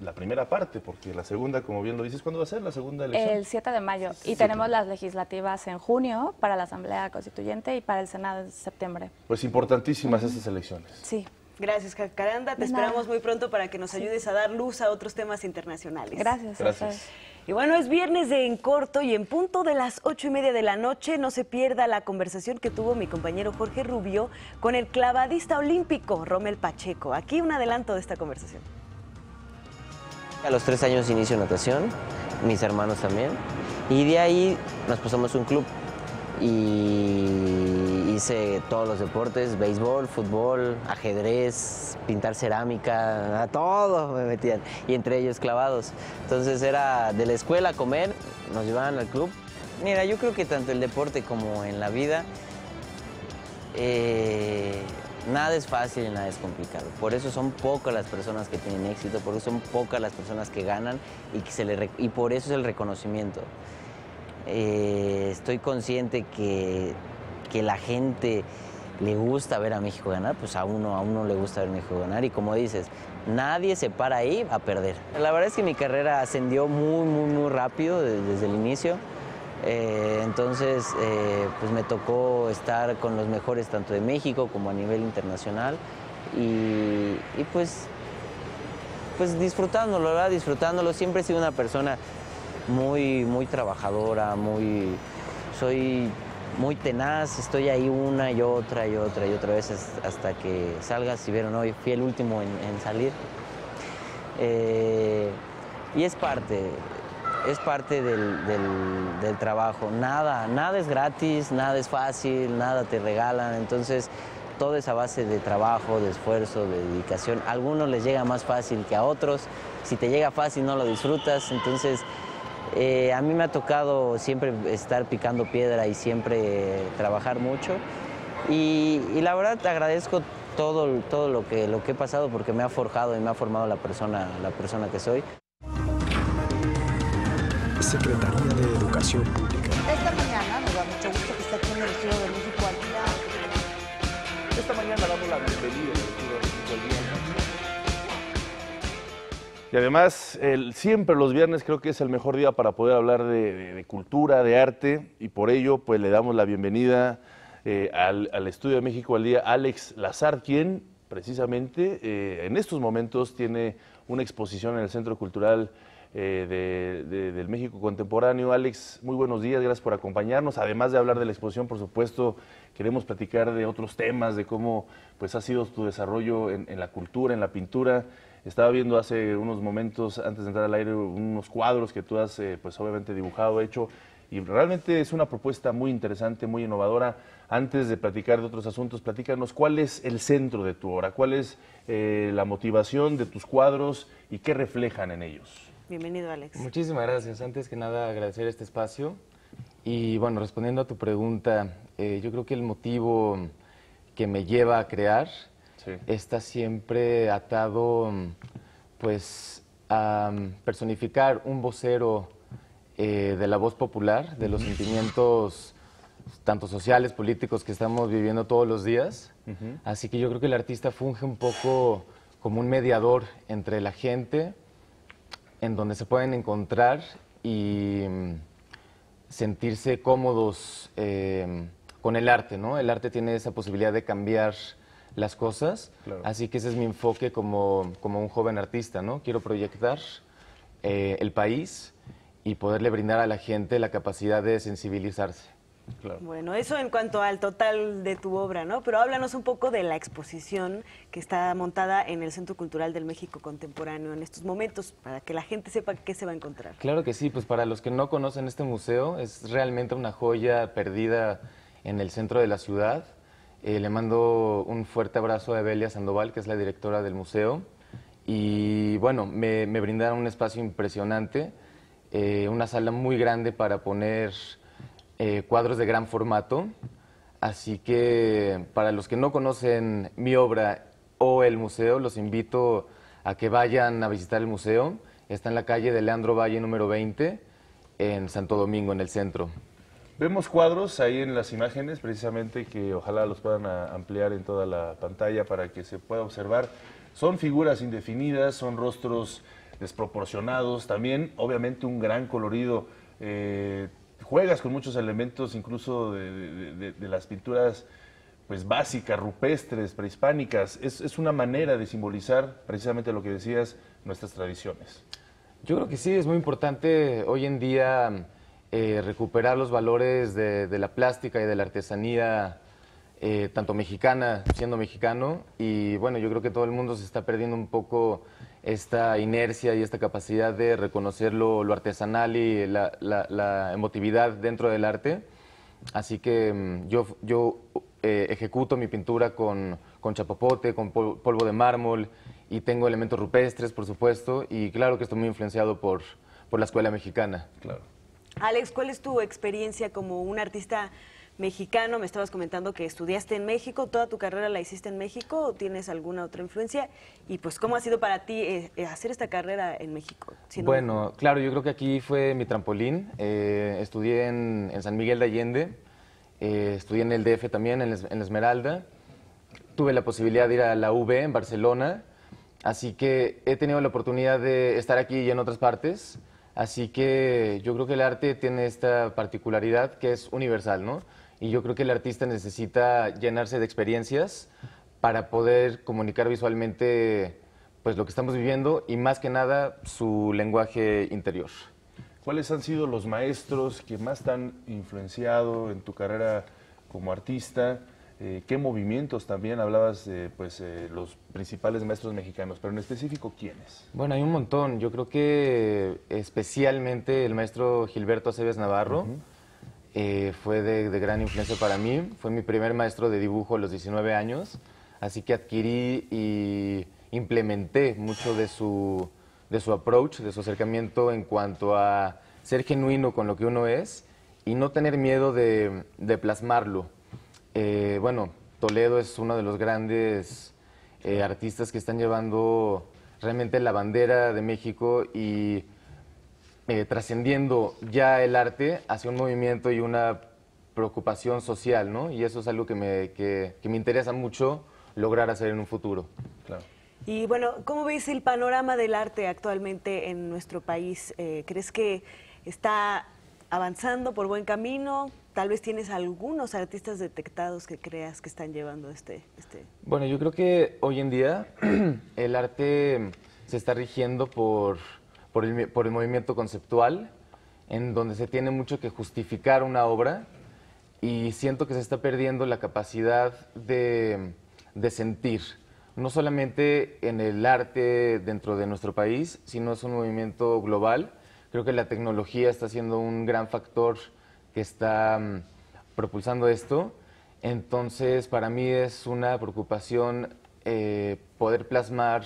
la primera parte, porque la segunda, como bien lo dices, ¿cuándo va a ser la segunda elección? El 7 de mayo. Y tenemos las legislativas en junio para la Asamblea Constituyente y para el Senado en septiembre. Pues importantísimas estas elecciones. Sí. Gracias, Caranda. Te esperamos muy pronto para que nos ayudes a dar luz a otros temas internacionales. Gracias. Gracias. Y bueno, es viernes de En Corto y en punto de las ocho y media de la noche no se pierda la conversación que tuvo mi compañero Jorge Rubio con el clavadista olímpico Romel Pacheco. Aquí un adelanto de esta conversación. A los tres años inicio natación, mis hermanos también. Y de ahí nos pusimos un club y hice todos los deportes, béisbol, fútbol, ajedrez, pintar cerámica, a todo me metían. Y entre ellos clavados. Entonces era de la escuela a comer, nos llevaban al club. Mira, yo creo que tanto el deporte como en la vida eh, Nada es fácil y nada es complicado. Por eso son pocas las personas que tienen éxito, por eso son pocas las personas que ganan y, que se le, y por eso es el reconocimiento. Eh, estoy consciente que, que la gente le gusta ver a México ganar, pues a uno, a uno le gusta ver a México ganar y como dices, nadie se para ahí a perder. La verdad es que mi carrera ascendió muy, muy, muy rápido desde el inicio. Eh, entonces, eh, pues me tocó estar con los mejores tanto de México como a nivel internacional y, pues, pues disfrutándolo, ¿verdad? Disfrutándolo. Siempre he sido una persona muy, muy trabajadora, muy, soy muy tenaz, estoy ahí una y otra y otra y otra vez hasta que salga. Si vieron hoy, fui el último en, salir. Eh, y es parte, es parte del, trabajo. Nada, nada es gratis, nada es fácil, nada te regalan. Entonces, todo es a base de trabajo, de esfuerzo, de dedicación. A algunos les llega más fácil que a otros. Si te llega fácil, no lo disfrutas. Entonces, eh, a mí me ha tocado siempre estar picando piedra y siempre trabajar mucho. Y, la verdad agradezco todo, todo lo, que, lo que he pasado porque me ha forjado y me ha formado la persona, la persona que soy. Secretaría de Educación Pública. Esta mañana nos da mucho gusto que esté aquí en el Estudio de México al día. Esta mañana damos la bienvenida al Estudio de México al día. Y además, el, siempre los viernes creo que es el mejor día para poder hablar de, de, cultura, de arte, y por ello pues le damos la bienvenida eh, al, al, Estudio de México al día Alex Lazar, quien precisamente eh, en estos momentos tiene una exposición en el Centro Cultural eh, del México contemporáneo. Alex, muy buenos días, gracias por acompañarnos. Además de hablar de la exposición, por supuesto, queremos platicar de otros temas, de cómo pues, ha sido tu desarrollo en, la cultura, en la pintura. Estaba viendo hace unos momentos, antes de entrar al aire, unos cuadros que tú has, eh, pues obviamente, dibujado, hecho, y realmente es una propuesta muy interesante, muy innovadora. Antes de platicar de otros asuntos, platícanos cuál es el centro de tu obra, cuál es eh, la motivación de tus cuadros y qué reflejan en ellos. Bienvenido, Alex. Muchísimas gracias. Antes que nada, agradecer este espacio. Y bueno, respondiendo a tu pregunta, eh, yo creo que el motivo que me lleva a crear está siempre atado pues a personificar un vocero eh, de la voz popular, de los *laughs* sentimientos tanto sociales, políticos que estamos viviendo todos los días. Así que yo creo que el artista funge un poco como un mediador entre la gente, en donde se pueden encontrar y mm, sentirse cómodos eh, con el arte, ¿no? El arte tiene esa posibilidad de cambiar las cosas, Claro. así que ese es mi enfoque como, como un joven artista, ¿no? Quiero proyectar eh, el país y poderle brindar a la gente la capacidad de sensibilizarse. Bueno, eso en cuanto al total de tu obra, ¿no? Pero háblanos un poco de la exposición que está montada en el Centro Cultural del México Contemporáneo en estos momentos, para que la gente sepa qué se va a encontrar. Claro que sí, pues para los que no conocen este museo, es realmente una joya perdida en el centro de la ciudad. Eh, le mando un fuerte abrazo a Evelia Sandoval, que es la directora del museo. Y bueno, me, me brindaron un espacio impresionante, eh, una sala muy grande para poner eh, cuadros de gran formato. Así que para los que no conocen mi obra o el museo, los invito a que vayan a visitar el museo. Está en la calle de Leandro Valle número 20, en Santo Domingo, en el centro. Vemos cuadros ahí en las imágenes, precisamente, que ojalá los puedan a- ampliar en toda la pantalla para que se pueda observar. Son figuras indefinidas, son rostros desproporcionados, también obviamente un gran colorido. eh, juegas con muchos elementos incluso de, las pinturas pues básicas, rupestres, prehispánicas. Es, es una manera de simbolizar precisamente lo que decías, nuestras tradiciones. Yo creo que sí, es muy importante hoy en día eh, recuperar los valores de, de la plástica y de la artesanía, eh, tanto mexicana, siendo mexicano, y bueno, yo creo que todo el mundo se está perdiendo un poco esta inercia y esta capacidad de reconocer lo, lo artesanal y la, la- la emotividad dentro del arte. Así que mm, yo, yo eh, ejecuto mi pintura con, con chapapote, con pol- polvo de mármol y tengo elementos rupestres, por supuesto, y claro que estoy muy influenciado por, por la escuela mexicana. Claro. Alex, ¿cuál es tu experiencia como un artista mexicano? Me estabas comentando que estudiaste en México, ¿toda tu carrera la hiciste en México o tienes alguna otra influencia? Y pues, ¿cómo ha sido para ti eh, eh, hacer esta carrera en México? Bueno, claro, yo creo que aquí fue mi trampolín. Eh, estudié en, en San Miguel de Allende, eh, estudié en el DF también, en, en Esmeralda. Tuve la posibilidad de ir a la UB en Barcelona, así que he tenido la oportunidad de estar aquí y en otras partes. Así que yo creo que el arte tiene esta particularidad que es universal, ¿no? Y yo creo que el artista necesita llenarse de experiencias para poder comunicar visualmente pues lo que estamos viviendo y más que nada su lenguaje interior. ¿Cuáles han sido los maestros que más te han influenciado en tu carrera como artista? Eh, ¿Qué movimientos también hablabas de pues, eh, los principales maestros mexicanos, pero en específico quiénes? Bueno, hay un montón. Yo creo que especialmente el maestro Gilberto Aceves Navarro eh, fue de, gran influencia para mí. Fue mi primer maestro de dibujo a los 19 años, así que adquirí y implementé mucho de su, de su approach, de su acercamiento en cuanto a ser genuino con lo que uno es y no tener miedo de, de plasmarlo. Eh, bueno, Toledo es uno de los grandes eh, artistas que están llevando realmente la bandera de México y eh, trascendiendo ya el arte hacia un movimiento y una preocupación social, ¿no? Y eso es algo que me, que, que me interesa mucho lograr hacer en un futuro. Claro. Y bueno, ¿cómo ves el panorama del arte actualmente en nuestro país? Eh, ¿Crees que está avanzando por buen camino? Tal vez tienes algunos artistas detectados que creas que están llevando este... este... Bueno, yo creo que hoy en día *clears throat* el arte se está rigiendo por, por, el, por el movimiento conceptual, en donde se tiene mucho que justificar una obra y siento que se está perdiendo la capacidad de, de sentir, no solamente en el arte dentro de nuestro país, sino es un movimiento global. Creo que la tecnología está siendo un gran factor que está mm, propulsando esto. Entonces, para mí es una preocupación eh, poder plasmar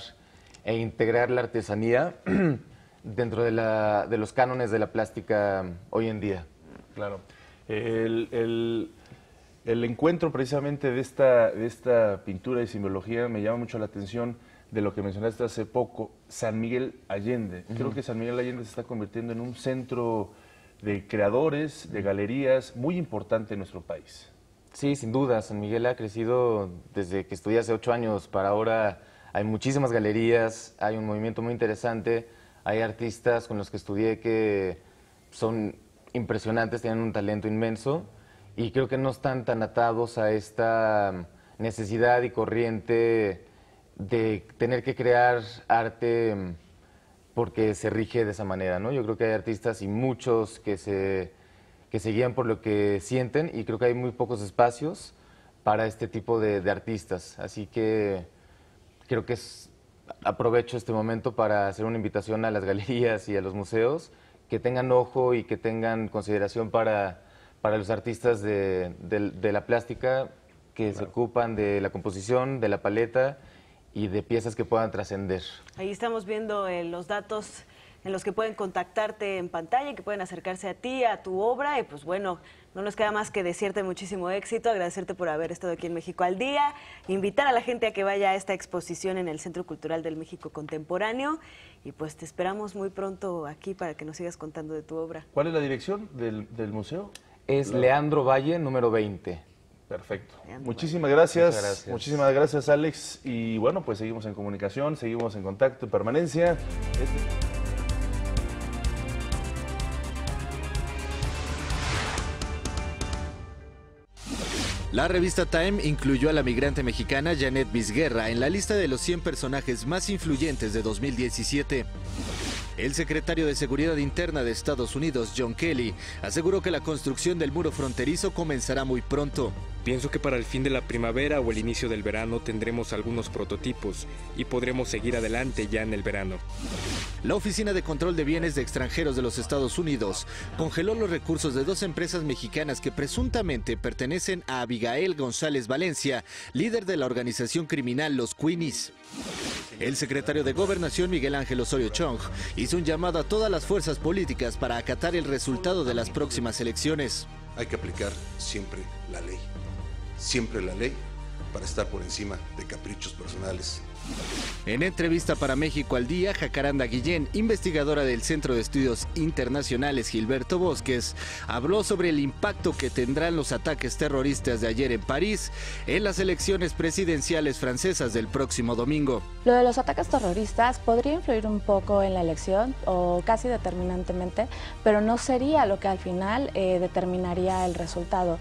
e integrar la artesanía *clears throat* dentro de, la- de los cánones de la plástica hoy en día. Claro. El, el- el encuentro precisamente de esta, de esta pintura y simbología me llama mucho la atención de lo que mencionaste hace poco, San Miguel Allende. Creo Ujú. que San Miguel Allende se está convirtiendo en un centro de creadores, de galerías muy importante en nuestro país. Sí, sin duda. San Miguel ha crecido desde que estudié hace ocho años para ahora. Hay muchísimas galerías, hay un movimiento muy interesante, hay artistas con los que estudié que son impresionantes, tienen un talento inmenso y creo que no están tan atados a esta necesidad y corriente de tener que crear arte porque se rige de esa manera, ¿no? Yo creo que hay artistas y muchos que se, que se guían por lo que sienten y creo que hay muy pocos espacios para este tipo de, artistas. Así que creo que es, aprovecho este momento para hacer una invitación a las galerías y a los museos que tengan ojo y que tengan consideración para, para los artistas de, la plástica que se ocupan de la composición, de la paleta y de piezas que puedan trascender. Ahí estamos viendo eh, los datos en los que pueden contactarte en pantalla, que pueden acercarse a ti, a tu obra y pues bueno, no nos queda más que desearte muchísimo éxito, agradecerte por haber estado aquí en México al día, invitar a la gente a que vaya a esta exposición en el Centro Cultural del México Contemporáneo y pues te esperamos muy pronto aquí para que nos sigas contando de tu obra. ¿Cuál es la dirección del, museo? Es Leandro Valle, número 20. Perfecto. Muchísimas gracias. Muchísimas gracias, Alex. Y bueno, pues seguimos en comunicación, seguimos en contacto, en permanencia. La revista Time incluyó a la migrante mexicana Janet Vizguerra en la lista de los 100 personajes más influyentes de 2017. El secretario de Seguridad Interna de Estados Unidos, John Kelly, aseguró que la construcción del muro fronterizo comenzará muy pronto. Pienso que para el fin de la primavera o el inicio del verano tendremos algunos prototipos y podremos seguir adelante ya en el verano. La Oficina de Control de Bienes de Extranjeros de los Estados Unidos congeló los recursos de dos empresas mexicanas que presuntamente pertenecen a Abigail González Valencia, líder de la organización criminal Los Queenies. El secretario de Gobernación Miguel Ángel Osorio Chong hizo un llamado a todas las fuerzas políticas para acatar el resultado de las próximas elecciones. Hay que aplicar siempre la ley siempre la ley para estar por encima de caprichos personales. En entrevista para México al Día, Jacaranda Guillén, investigadora del Centro de Estudios Internacionales Gilberto Bosques, habló sobre el impacto que tendrán los ataques terroristas de ayer en París en las elecciones presidenciales francesas del próximo domingo. Lo de los ataques terroristas podría influir un poco en la elección o casi determinantemente, pero no sería lo que al final eh, determinaría el resultado.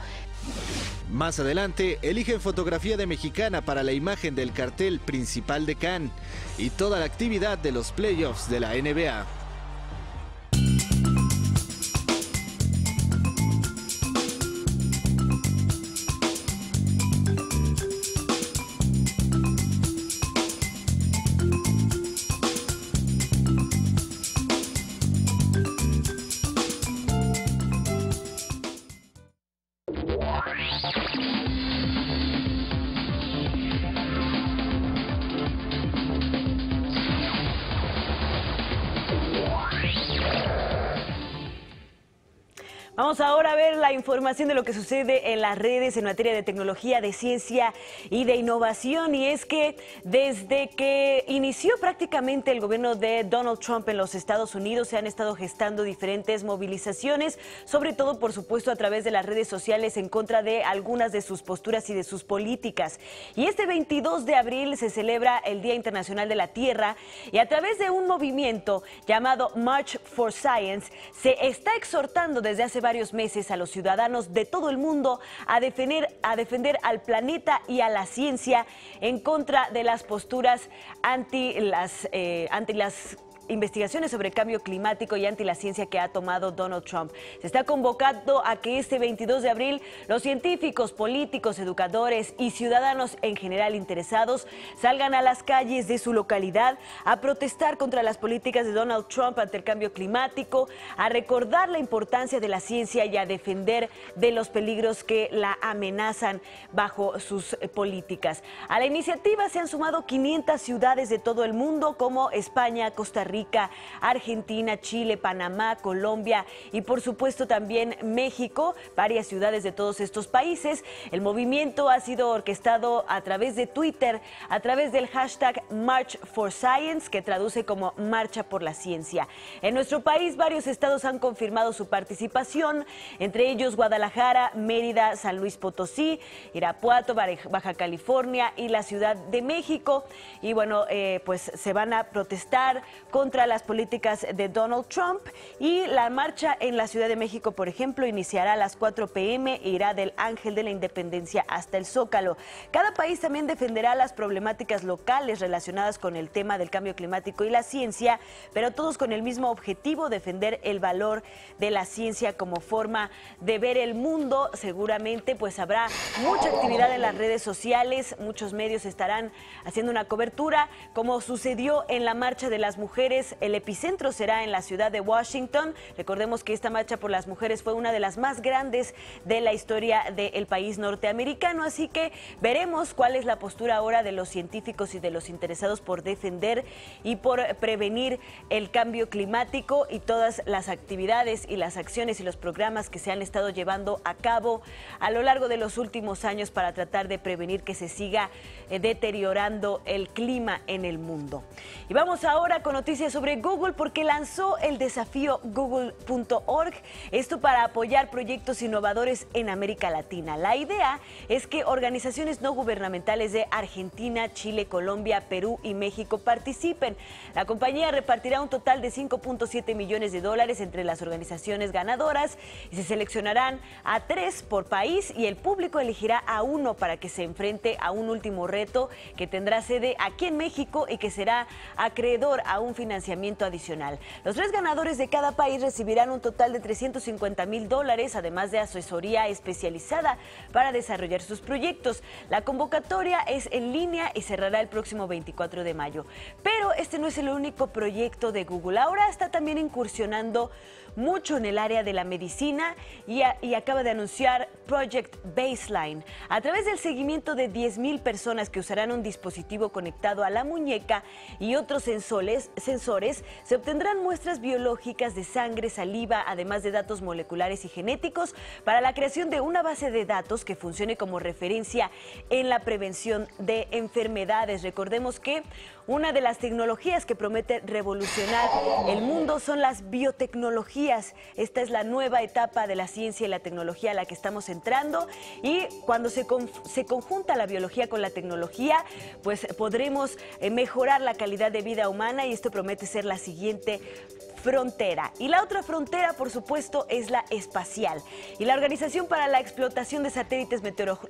Más adelante, eligen fotografía de mexicana para la imagen del cartel principal de Cannes y toda la actividad de los playoffs de la NBA. Vamos ahora a ver la información de lo que sucede en las redes en materia de tecnología, de ciencia y de innovación. Y es que desde que inició prácticamente el gobierno de Donald Trump en los Estados Unidos se han estado gestando diferentes movilizaciones, sobre todo por supuesto a través de las redes sociales en contra de algunas de sus posturas y de sus políticas. Y este 22 de abril se celebra el Día Internacional de la Tierra y a través de un movimiento llamado March for Science se está exhortando desde hace varios varios meses a los ciudadanos de todo el mundo a defender, a defender al planeta y a la ciencia en contra de las posturas anti las, eh, anti las investigaciones sobre cambio climático y anti la ciencia que ha tomado Donald Trump. Se está convocando a que este 22 de abril los científicos, políticos, educadores y ciudadanos en general interesados salgan a las calles de su localidad a protestar contra las políticas de Donald Trump ante el cambio climático, a recordar la importancia de la ciencia y a defender de los peligros que la amenazan bajo sus políticas. A la iniciativa se han sumado 500 ciudades de todo el mundo como España, Costa Rica, Argentina, Chile, Panamá, Colombia y por supuesto también México, varias ciudades de todos estos países. El movimiento ha sido orquestado a través de Twitter, a través del hashtag March for Science, que traduce como Marcha por la Ciencia. En nuestro país varios estados han confirmado su participación, entre ellos Guadalajara, Mérida, San Luis Potosí, Irapuato, Baja California y la Ciudad de México. Y bueno, eh, pues se van a protestar con contra las políticas de Donald Trump y la marcha en la Ciudad de México, por ejemplo, iniciará a las 4 pm e irá del Ángel de la Independencia hasta el Zócalo. Cada país también defenderá las problemáticas locales relacionadas con el tema del cambio climático y la ciencia, pero todos con el mismo objetivo, defender el valor de la ciencia como forma de ver el mundo. Seguramente pues habrá mucha actividad en las redes sociales, muchos medios estarán haciendo una cobertura, como sucedió en la marcha de las mujeres. El epicentro será en la ciudad de Washington. Recordemos que esta marcha por las mujeres fue una de las más grandes de la historia del país norteamericano, así que veremos cuál es la postura ahora de los científicos y de los interesados por defender y por prevenir el cambio climático y todas las actividades y las acciones y los programas que se han estado llevando a cabo a lo largo de los últimos años para tratar de prevenir que se siga eh, deteriorando el clima en el mundo. Y vamos ahora con noticias sobre Google porque lanzó el desafío google.org, esto para apoyar proyectos innovadores en América Latina. La idea es que organizaciones no gubernamentales de Argentina, Chile, Colombia, Perú y México participen. La compañía repartirá un total de 5.7 millones de dólares entre las organizaciones ganadoras y se seleccionarán a tres por país y el público elegirá a uno para que se enfrente a un último reto que tendrá sede aquí en México y que será acreedor a un financiamiento adicional. Los tres ganadores de cada país recibirán un total de 350 mil dólares, además de asesoría especializada para desarrollar sus proyectos. La convocatoria es en línea y cerrará el próximo 24 de mayo. Pero este no es el único proyecto de Google. Ahora está también incursionando mucho en el área de la medicina y, acaba de anunciar Project Baseline. A través del seguimiento de 10.000 personas que usarán un dispositivo conectado a la muñeca y otros sensores, sensores, se obtendrán muestras biológicas de sangre, saliva, además de datos moleculares y genéticos para la creación de una base de datos que funcione como referencia en la prevención de enfermedades. Recordemos que una de las tecnologías que promete revolucionar el mundo son las biotecnologías. Esta es la nueva etapa de la ciencia y la tecnología a la que estamos entrando y cuando se, se conjunta la biología con la tecnología, pues podremos eh, mejorar la calidad de vida humana y esto promete ser la siguiente frontera. Y la otra frontera, por supuesto, es la espacial. Y la Organización para la Explotación de Satélites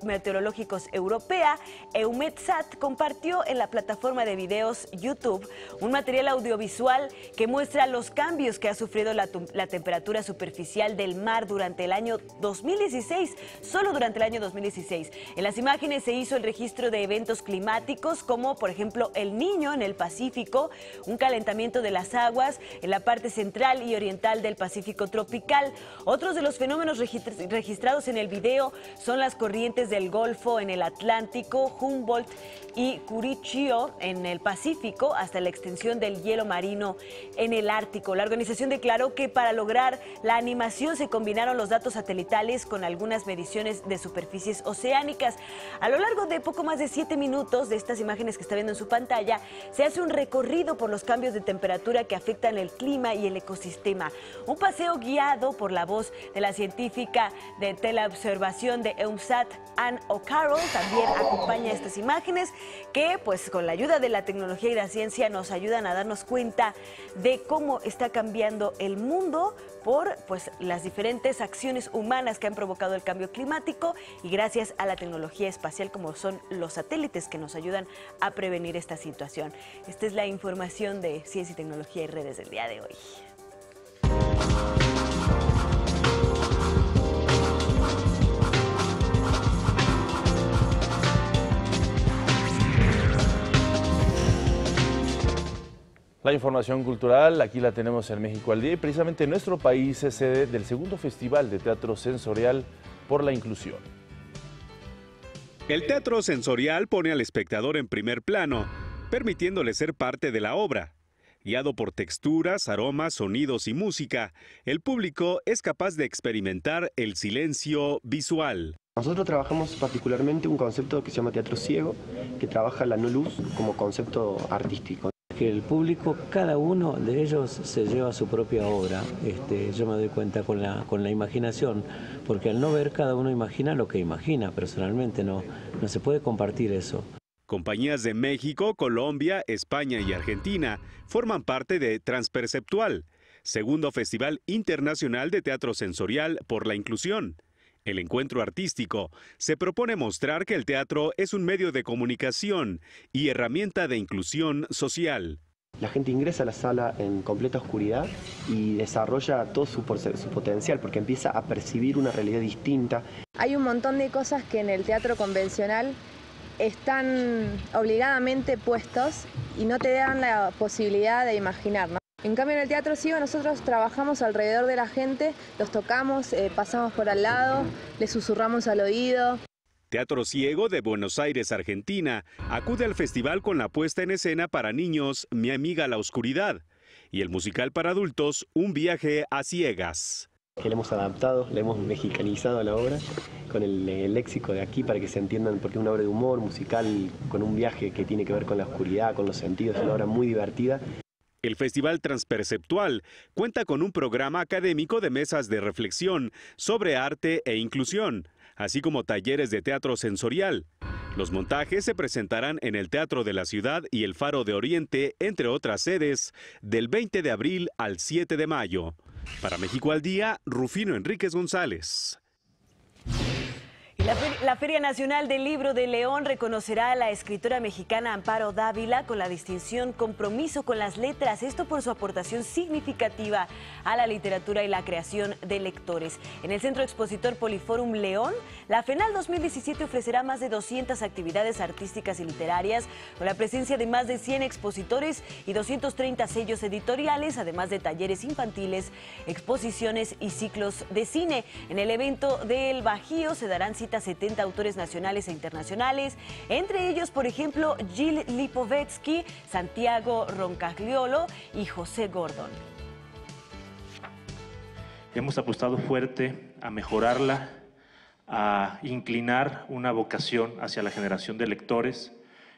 Meteorológicos Europea, EUMETSAT, compartió en la plataforma de videos YouTube un material audiovisual que muestra los cambios que ha sufrido la, la temperatura superficial del mar durante el año 2016, solo durante el año 2016. En las imágenes se hizo el registro de eventos climáticos como, por ejemplo, el niño en el Pacífico, un calentamiento de las aguas en la parte central y oriental del Pacífico tropical. Otros de los fenómenos registrados en el video son las corrientes del Golfo en el Atlántico, Humboldt y Curicchio en el Pacífico, hasta la extensión del hielo marino en el Ártico. La organización declaró que para lograr la animación se combinaron los datos satelitales con algunas mediciones de superficies oceánicas. A lo largo de poco más de siete minutos de estas imágenes que está viendo en su pantalla, se hace un recorrido por los cambios de temperatura que afectan el clima y el ecosistema. Un paseo guiado por la voz de la científica de teleobservación de EUMSAT, Ann O'Carroll, también acompaña estas imágenes que, pues con la ayuda de la tecnología y la ciencia, nos ayudan a darnos cuenta de cómo está cambiando el mundo por pues, las diferentes acciones humanas que han provocado el cambio climático y gracias a la tecnología espacial como son los satélites que nos ayudan a prevenir esta situación. Esta es la información de Ciencia y Tecnología y Redes del día de hoy. La información cultural, aquí la tenemos en México al día y precisamente nuestro país es sede del segundo Festival de Teatro Sensorial por la Inclusión. El teatro sensorial pone al espectador en primer plano, permitiéndole ser parte de la obra. Guiado por texturas, aromas, sonidos y música, el público es capaz de experimentar el silencio visual. Nosotros trabajamos particularmente un concepto que se llama teatro ciego, que trabaja la no luz como concepto artístico que el público, cada uno de ellos se lleva su propia obra. Este, yo me doy cuenta con la, con la imaginación, porque al no ver cada uno imagina lo que imagina personalmente, no, no se puede compartir eso. Compañías de México, Colombia, España y Argentina forman parte de Transperceptual, segundo Festival Internacional de Teatro Sensorial por la Inclusión. El encuentro artístico se propone mostrar que el teatro es un medio de comunicación y herramienta de inclusión social. La gente ingresa a la sala en completa oscuridad y desarrolla todo su, su, potencial porque empieza a percibir una realidad distinta. Hay un montón de cosas que en el teatro convencional están obligadamente puestos y no te dan la posibilidad de imaginar. En cambio en el Teatro Ciego nosotros trabajamos alrededor de la gente, los tocamos, eh, pasamos por al lado, les susurramos al oído. Teatro Ciego de Buenos Aires, Argentina, acude al festival con la puesta en escena para niños Mi amiga la oscuridad y el musical para adultos Un viaje a ciegas. Que le hemos adaptado, le hemos mexicanizado a la obra con el, el, léxico de aquí para que se entiendan porque es una obra de humor musical con un viaje que tiene que ver con la oscuridad, con los sentidos, es una obra muy divertida. El Festival Transperceptual cuenta con un programa académico de mesas de reflexión sobre arte e inclusión, así como talleres de teatro sensorial. Los montajes se presentarán en el Teatro de la Ciudad y el Faro de Oriente, entre otras sedes, del 20 de abril al 7 de mayo. Para México al Día, Rufino Enríquez González. La, Feria Nacional del Libro de León reconocerá a la escritora mexicana Amparo Dávila con la distinción Compromiso con las Letras, esto por su aportación significativa a la literatura y la creación de lectores. En el Centro Expositor Poliforum León, la FENAL 2017 ofrecerá más de 200 actividades artísticas y literarias con la presencia de más de 100 expositores y 230 sellos editoriales, además de talleres infantiles, exposiciones y ciclos de cine. En el evento del Bajío se darán citas 70 autores nacionales e internacionales, entre ellos, por ejemplo, Jill Lipovetsky, Santiago Roncagliolo y José Gordon. Hemos apostado fuerte a mejorarla, a inclinar una vocación hacia la generación de lectores,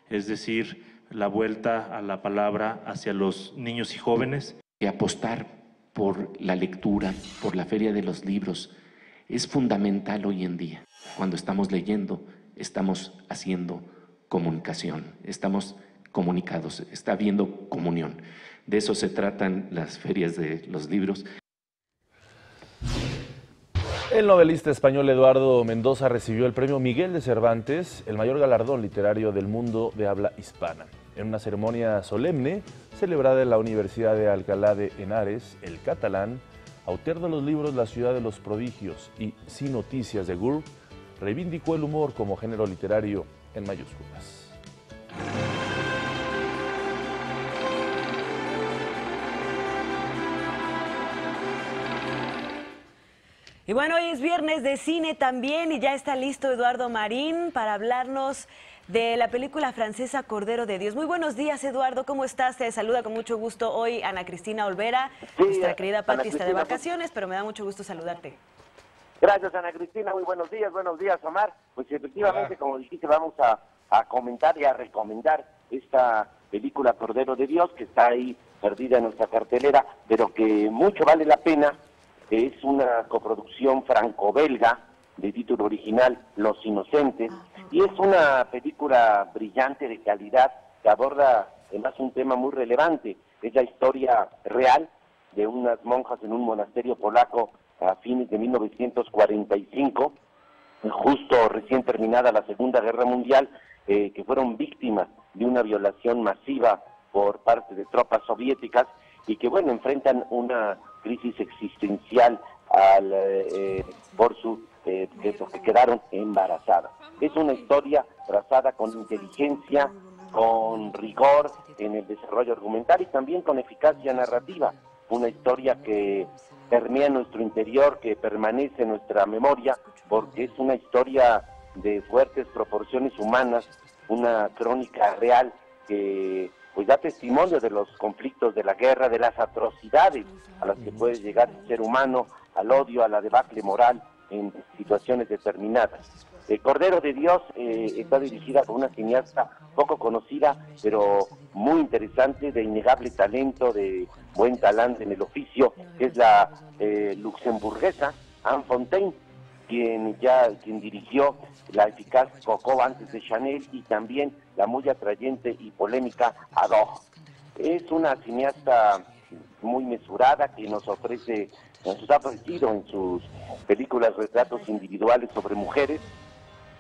es decir, la vuelta a la palabra hacia los niños y jóvenes. Y apostar por la lectura, por la feria de los libros, es fundamental hoy en día. Cuando estamos leyendo, estamos haciendo comunicación, estamos comunicados, está habiendo comunión. De eso se tratan las ferias de los libros. El novelista español Eduardo Mendoza recibió el premio Miguel de Cervantes, el mayor galardón literario del mundo de habla hispana. En una ceremonia solemne celebrada en la Universidad de Alcalá de Henares, el catalán, autor de los libros La ciudad de los prodigios y Sin noticias de Gur, reivindicó el humor como género literario en mayúsculas. Y bueno, hoy es viernes de cine también y ya está listo Eduardo Marín para hablarnos de la película francesa Cordero de Dios. Muy buenos días, Eduardo, ¿cómo estás? Te saluda con mucho gusto hoy Ana Cristina Olvera, nuestra querida Pati está de vacaciones, pero me da mucho gusto saludarte. Gracias, Ana Cristina. Muy buenos días. Buenos días, Omar. Pues efectivamente, como dijiste, vamos a, a, comentar y a recomendar esta película Cordero de Dios, que está ahí perdida en nuestra cartelera, pero que mucho vale la pena. Es una coproducción franco-belga de título original Los Inocentes, y es una película brillante de calidad que aborda además un tema muy relevante. Es la historia real de unas monjas en un monasterio polaco a fines de 1945, justo recién terminada la Segunda Guerra Mundial, eh, que fueron víctimas de una violación masiva por parte de tropas soviéticas y que, bueno, enfrentan una crisis existencial al, eh, por su eh, que quedaron embarazadas. Es una historia trazada con inteligencia, con rigor en el desarrollo argumental y también con eficacia narrativa. Una historia que permea nuestro interior, que permanece en nuestra memoria, porque es una historia de fuertes proporciones humanas, una crónica real que pues da testimonio de los conflictos de la guerra, de las atrocidades a las que puede llegar el ser humano, al odio, a la debacle moral en situaciones determinadas. El Cordero de Dios eh, está dirigida por una cineasta poco conocida, pero muy interesante, de innegable talento, de buen talante en el oficio, que es la eh, luxemburguesa Anne Fontaine, quien ya quien dirigió la eficaz Coco antes de Chanel y también la muy atrayente y polémica Adog. Es una cineasta muy mesurada que nos ofrece, nos ha ofrecido en sus películas retratos individuales sobre mujeres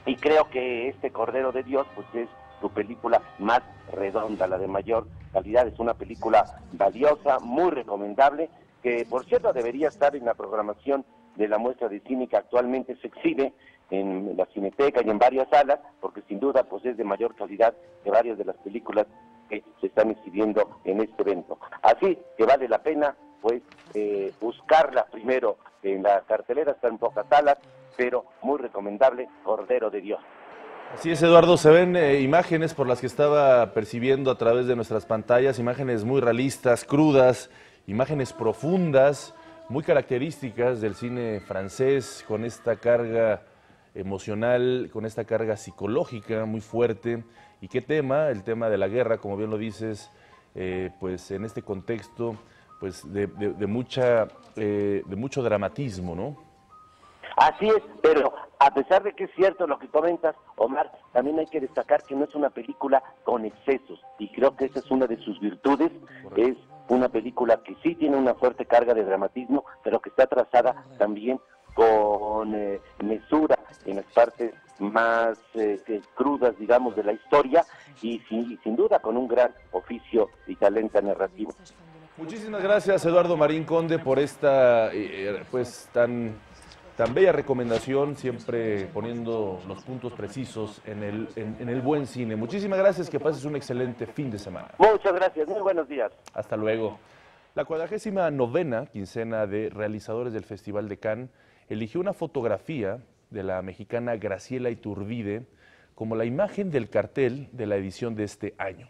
y creo que este Cordero de Dios pues es su película más redonda, la de mayor calidad, es una película valiosa, muy recomendable, que por cierto debería estar en la programación de la muestra de cine que actualmente se exhibe en la Cineteca y en varias salas, porque sin duda pues es de mayor calidad que varias de las películas que se están exhibiendo en este evento. Así que vale la pena pues eh, buscarla primero en la cartelera, está en pocas salas, pero muy recomendable, Cordero de Dios. Así es, Eduardo, se ven eh, imágenes por las que estaba percibiendo a través de nuestras pantallas, imágenes muy realistas, crudas, imágenes profundas, muy características del cine francés, con esta carga emocional, con esta carga psicológica muy fuerte. ¿Y qué tema? El tema de la guerra, como bien lo dices, eh, pues en este contexto pues de, mucha, eh, de mucho dramatismo, ¿no? Así es, pero a pesar de que es cierto lo que comentas, Omar, también hay que destacar que no es una película con excesos y creo que esa es una de sus virtudes, es una película que sí tiene una fuerte carga de dramatismo, pero que está trazada también con eh, mesura en las partes más eh, crudas, digamos, de la historia y sin, duda con un gran oficio y talento narrativo. Muchísimas gracias, Eduardo Marín Conde, por esta eh, pues tan tan bella recomendación, siempre poniendo los puntos precisos en el, en, el buen cine. Muchísimas gracias, que pases un excelente fin de semana. Muchas gracias, muy buenos días. Hasta luego. La cuadragésima novena quincena de realizadores del Festival de Cannes eligió una fotografía de la mexicana Graciela Iturbide como la imagen del cartel de la edición de este año.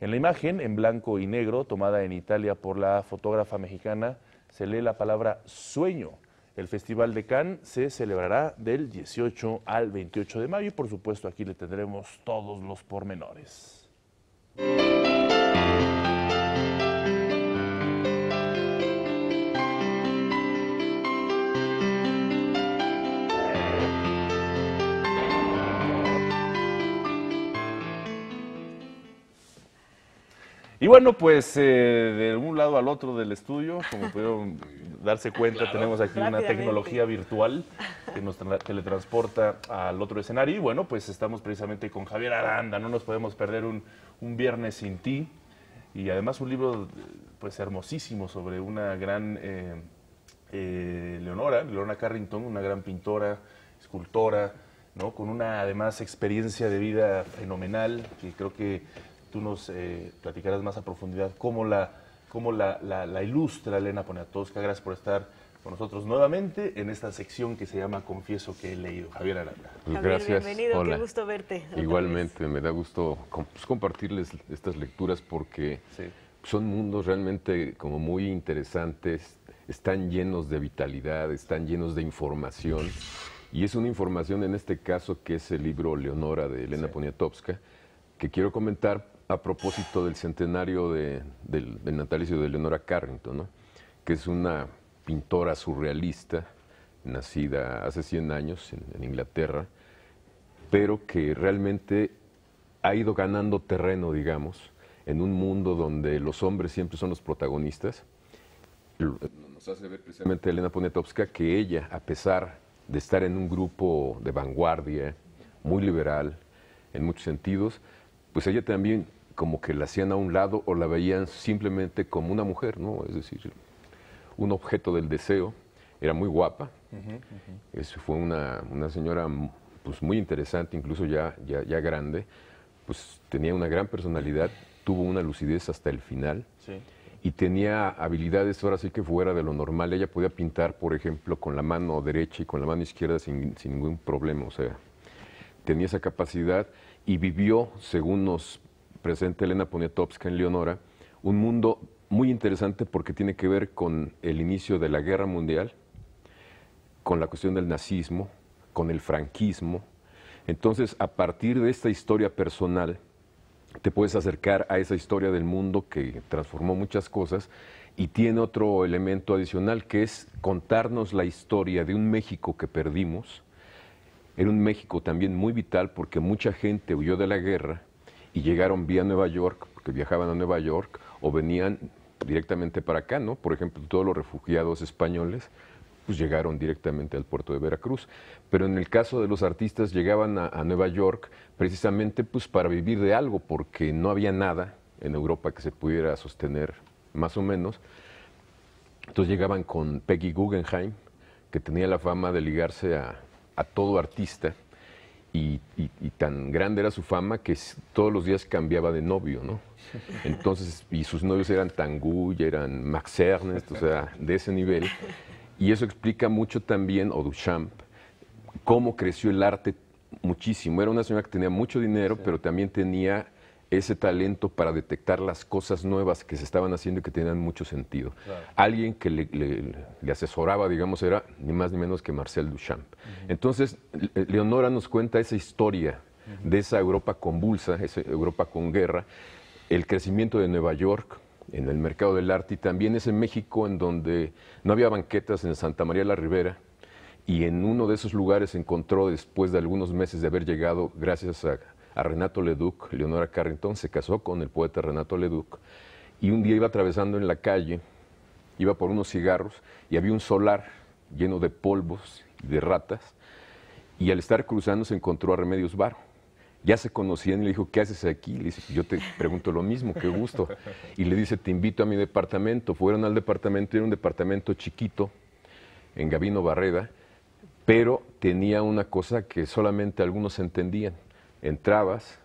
En la imagen, en blanco y negro, tomada en Italia por la fotógrafa mexicana, se lee la palabra sueño el Festival de Cannes se celebrará del 18 al 28 de mayo y por supuesto aquí le tendremos todos los pormenores. Y bueno, pues eh, de un lado al otro del estudio, como pudieron darse cuenta, tenemos aquí una tecnología virtual que nos teletransporta al otro escenario. Y bueno, pues estamos precisamente con Javier Aranda, no nos podemos perder un, viernes sin ti. Y además un libro pues hermosísimo sobre una gran eh, eh, Leonora, Leonora Carrington, una gran pintora, escultora, ¿no? con una además experiencia de vida fenomenal, que creo que tú nos eh, platicarás más a profundidad cómo la, cómo la, la, ilustra Elena Poniatowska. Gracias por estar con nosotros nuevamente en esta sección que se llama Confieso que he leído. Javier Aranda. Javier, Gracias. Bienvenido, qué gusto verte. Igualmente, me da gusto pues, compartirles estas lecturas porque son mundos realmente como muy interesantes, están llenos de vitalidad, están llenos de información. Y es una información en este caso que es el libro Leonora de Elena Poniatowska, que quiero comentar a propósito del centenario del, natalicio de Leonora Carrington, que es una pintora surrealista, nacida hace 100 años en, Inglaterra, pero que realmente ha ido ganando terreno, digamos, en un mundo donde los hombres siempre son los protagonistas. Nos hace ver precisamente Elena Poniatowska que ella, a pesar de estar en un grupo de vanguardia, muy liberal en muchos sentidos, pues ella también como que la hacían a un lado o la veían simplemente como una mujer, ¿no? Es decir, un objeto del deseo. Era muy guapa. fue una, señora pues, muy interesante, incluso ya, ya, grande. Pues tenía una gran personalidad, tuvo una lucidez hasta el final. Y tenía habilidades ahora sí que fuera de lo normal. Ella podía pintar, por ejemplo, con la mano derecha y con la mano izquierda sin, sin ningún problema. O sea, tenía esa capacidad y vivió, según nos presente Elena Poniatowska en Leonora, un mundo muy interesante porque tiene que ver con el inicio de la guerra mundial, con la cuestión del nazismo, con el franquismo. Entonces, a partir de esta historia personal, te puedes acercar a esa historia del mundo que transformó muchas cosas y tiene otro elemento adicional que es contarnos la historia de un México que perdimos. Era un México también muy vital porque mucha gente huyó de la guerra y llegaron vía Nueva York, porque viajaban a Nueva York o venían directamente para acá, ¿no? Por ejemplo, todos los refugiados españoles pues llegaron directamente al puerto de Veracruz. Pero en el caso de los artistas llegaban a, Nueva York precisamente pues para vivir de algo, porque no había nada en Europa que se pudiera sostener más o menos. Entonces llegaban con Peggy Guggenheim, que tenía la fama de ligarse a todo artista, y, y- y tan grande era su fama que todos los días cambiaba de novio, ¿no? Entonces, y sus novios eran Tanguy, eran Max Ernst, o sea, de ese nivel. Y eso explica mucho también, o Duchamp, cómo creció el arte muchísimo. Era una señora que tenía mucho dinero, pero también tenía ese talento para detectar las cosas nuevas que se estaban haciendo y que tenían mucho sentido. Claro. Alguien que le, le- le asesoraba, digamos, era ni más ni menos que Marcel Duchamp. Entonces, Le- Leonora nos cuenta esa historia de esa Europa convulsa, esa Europa con guerra, el crecimiento de Nueva York en el mercado del arte y también ese México en donde no había banquetas en Santa María la Ribera, y en uno de esos lugares encontró, después de algunos meses de haber llegado, gracias a, a Renato Leduc, Leonora Carrington se casó con el poeta Renato Leduc, y un día iba atravesando en la calle, iba por unos cigarros, y había un solar lleno de polvos y de ratas, y al estar cruzando se encontró a Remedios Varo. Ya se conocían y le dijo, ¿qué haces aquí? Le dice, yo te pregunto lo mismo, qué gusto. Y le dice, te invito a mi departamento. Fueron al departamento, era un departamento chiquito, en Gavino Barreda, pero tenía una cosa que solamente algunos entendían. Entrabas,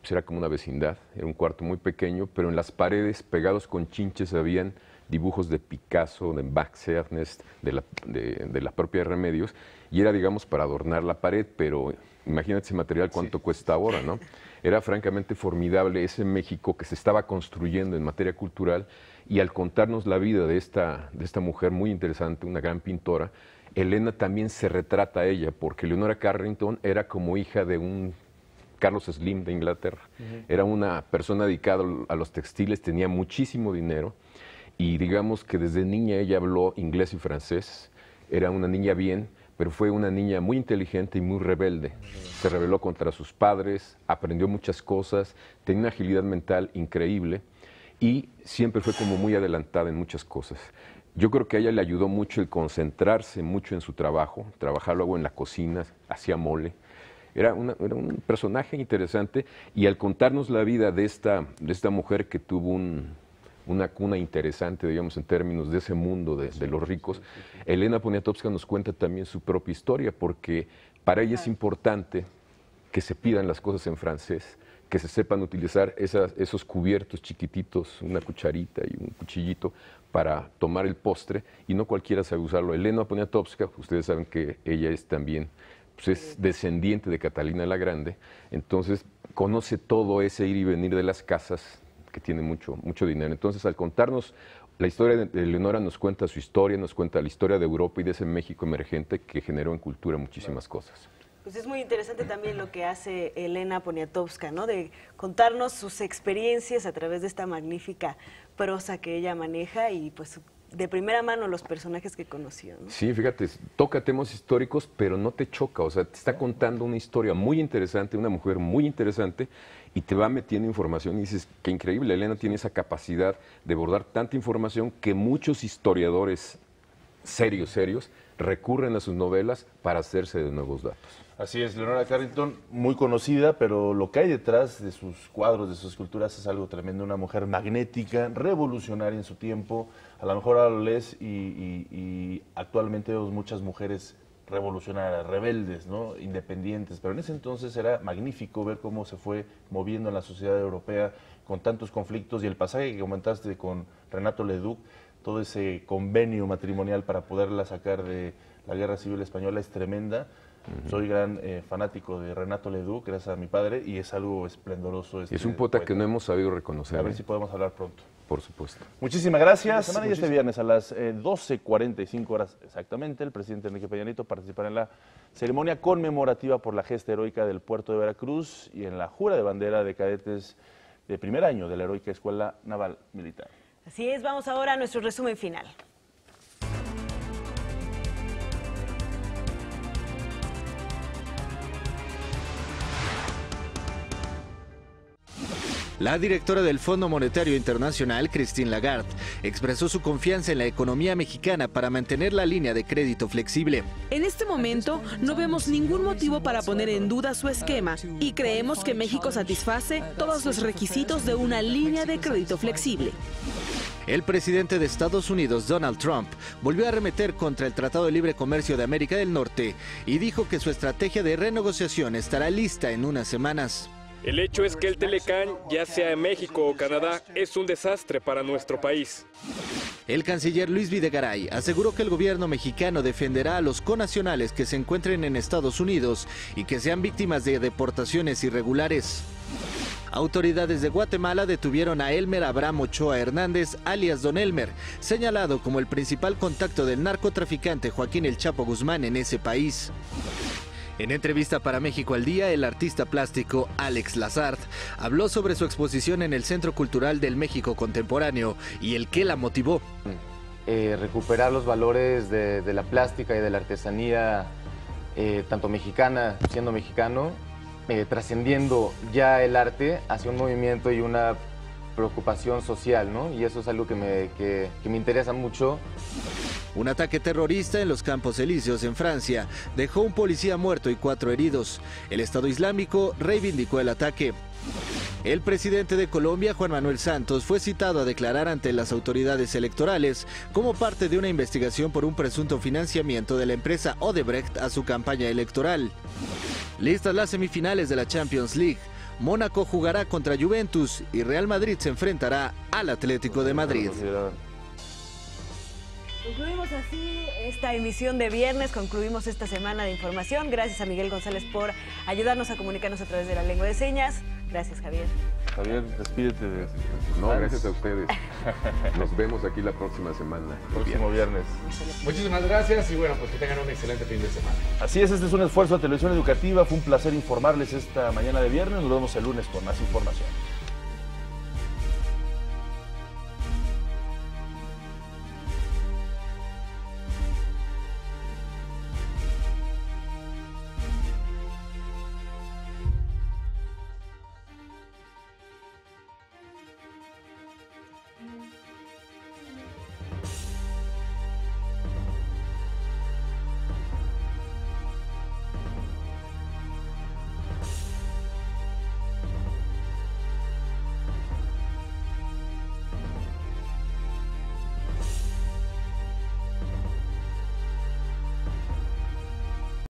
pues era como una vecindad, era un cuarto muy pequeño, pero en las paredes, pegados con chinches, habían dibujos de Picasso, de Max de la, de, de la propia Remedios, y era, digamos, para adornar la pared, pero imagínate ese material cuánto cuesta ahora, ¿no? Era francamente formidable ese México que se estaba construyendo en materia cultural, y al contarnos la vida de esta, de esta mujer muy interesante, una gran pintora, Elena también se retrata a ella, porque Leonora Carrington era como hija de un Carlos Slim de Inglaterra. Era una persona dedicada a los textiles, tenía muchísimo dinero y digamos que desde niña ella habló inglés y francés. Era una niña bien, pero fue una niña muy inteligente y muy rebelde. Se rebeló contra sus padres, aprendió muchas cosas, tenía una agilidad mental increíble y siempre fue como muy adelantada en muchas cosas. Yo creo que a ella le ayudó mucho el concentrarse mucho en su trabajo, trabajar luego en la cocina, hacía mole. Era, una- era un personaje interesante y al contarnos la vida de esta, de esta mujer que tuvo un- una cuna interesante, digamos, en términos de ese mundo de, de los ricos, Elena Poniatowska nos cuenta también su propia historia, porque para ella es importante que se pidan las cosas en francés, que se sepan utilizar esas- esos cubiertos chiquititos, una cucharita y un cuchillito para tomar el postre, y no cualquiera sabe usarlo. Elena Poniatowska, ustedes saben que ella es también, pues es descendiente de Catalina la Grande, entonces conoce todo ese ir y venir de las casas que tiene mucho, mucho dinero. Entonces, al contarnos la historia de Leonora, nos cuenta su historia, nos cuenta la historia de Europa y de ese México emergente que generó en cultura muchísimas cosas. Pues es muy interesante también lo que hace Elena Poniatowska, ¿no? De contarnos sus experiencias a través de esta magnífica prosa que ella maneja y pues de primera mano los personajes que conoció, ¿no? Sí, fíjate, toca temas históricos, pero no te choca, o sea, te está contando una historia muy interesante, una mujer muy interesante, y te va metiendo información y dices, qué increíble, Elena tiene esa capacidad de bordar tanta información que muchos historiadores serios, serios, recurren a sus novelas para hacerse de nuevos datos. Así es, Leonora Carrington, muy conocida, pero lo que hay detrás de sus cuadros, de sus esculturas, es algo tremendo. Una mujer magnética, revolucionaria en su tiempo. A lo mejor ahora lo lees y, y- y actualmente vemos muchas mujeres revolucionarias, rebeldes, ¿no? independientes, pero en ese entonces era magnífico ver cómo se fue moviendo en la sociedad europea con tantos conflictos y el pasaje que comentaste con Renato Leduc, todo ese convenio matrimonial para poderla sacar de la guerra civil española es tremenda. Soy gran eh, fanático de Renato Leduc, gracias a mi padre, y es algo esplendoroso. este es un poeta que no hemos sabido reconocer. A ver ¿eh? si podemos hablar pronto. Por supuesto. Muchísimas gracias. Semana y este viernes a las eh, 12.45 horas exactamente, el presidente Enrique Peña Nieto participará en la ceremonia conmemorativa por la gesta heroica del puerto de Veracruz y en la jura de bandera de cadetes de primer año de la heroica Escuela Naval Militar. Así es, vamos ahora a nuestro resumen final. La directora del Fondo Monetario Internacional, Christine Lagarde, expresó su confianza en la economía mexicana para mantener la línea de crédito flexible. En este momento no vemos ningún motivo para poner en duda su esquema y creemos que México satisface todos los requisitos de una línea de crédito flexible. El presidente de Estados Unidos, Donald Trump, volvió a arremeter contra el Tratado de Libre Comercio de América del Norte y dijo que su estrategia de renegociación estará lista en unas semanas. El hecho es que el Telecán, ya sea en México o Canadá, es un desastre para nuestro país. El canciller Luis Videgaray aseguró que el gobierno mexicano defenderá a los conacionales que se encuentren en Estados Unidos y que sean víctimas de deportaciones irregulares. Autoridades de Guatemala detuvieron a Elmer Abraham Ochoa Hernández, alias Don Elmer, señalado como el principal contacto del narcotraficante Joaquín El Chapo Guzmán en ese país. En entrevista para México al Día, el artista plástico Alex Lazard habló sobre su exposición en el Centro Cultural del México Contemporáneo y el que la motivó. Eh, recuperar los valores de, la plástica y de la artesanía, eh, tanto mexicana, siendo mexicano, eh, trascendiendo ya el arte hacia un movimiento y una preocupación social, ¿no? Y eso es algo que me, que me interesa mucho. Un ataque terrorista en los Campos Elíseos en Francia dejó un policía muerto y cuatro heridos. El Estado Islámico reivindicó el ataque. El presidente de Colombia, Juan Manuel Santos, fue citado a declarar ante las autoridades electorales como parte de una investigación por un presunto financiamiento de la empresa Odebrecht a su campaña electoral. Listas las semifinales de la Champions League. Mónaco jugará contra Juventus y Real Madrid se enfrentará al Atlético de Madrid. Concluimos así esta emisión de viernes, concluimos esta semana de información. Gracias a Miguel González por ayudarnos a comunicarnos a través de la lengua de señas. Gracias, Javier. Javier, despídete. De... No, gracias a ustedes. Nos vemos aquí la próxima semana. Próximo viernes. Muchísimas gracias y bueno, pues que tengan un excelente fin de semana. Así es, este es un esfuerzo de televisión educativa. Fue un placer informarles esta mañana de viernes. Nos vemos el lunes con más información.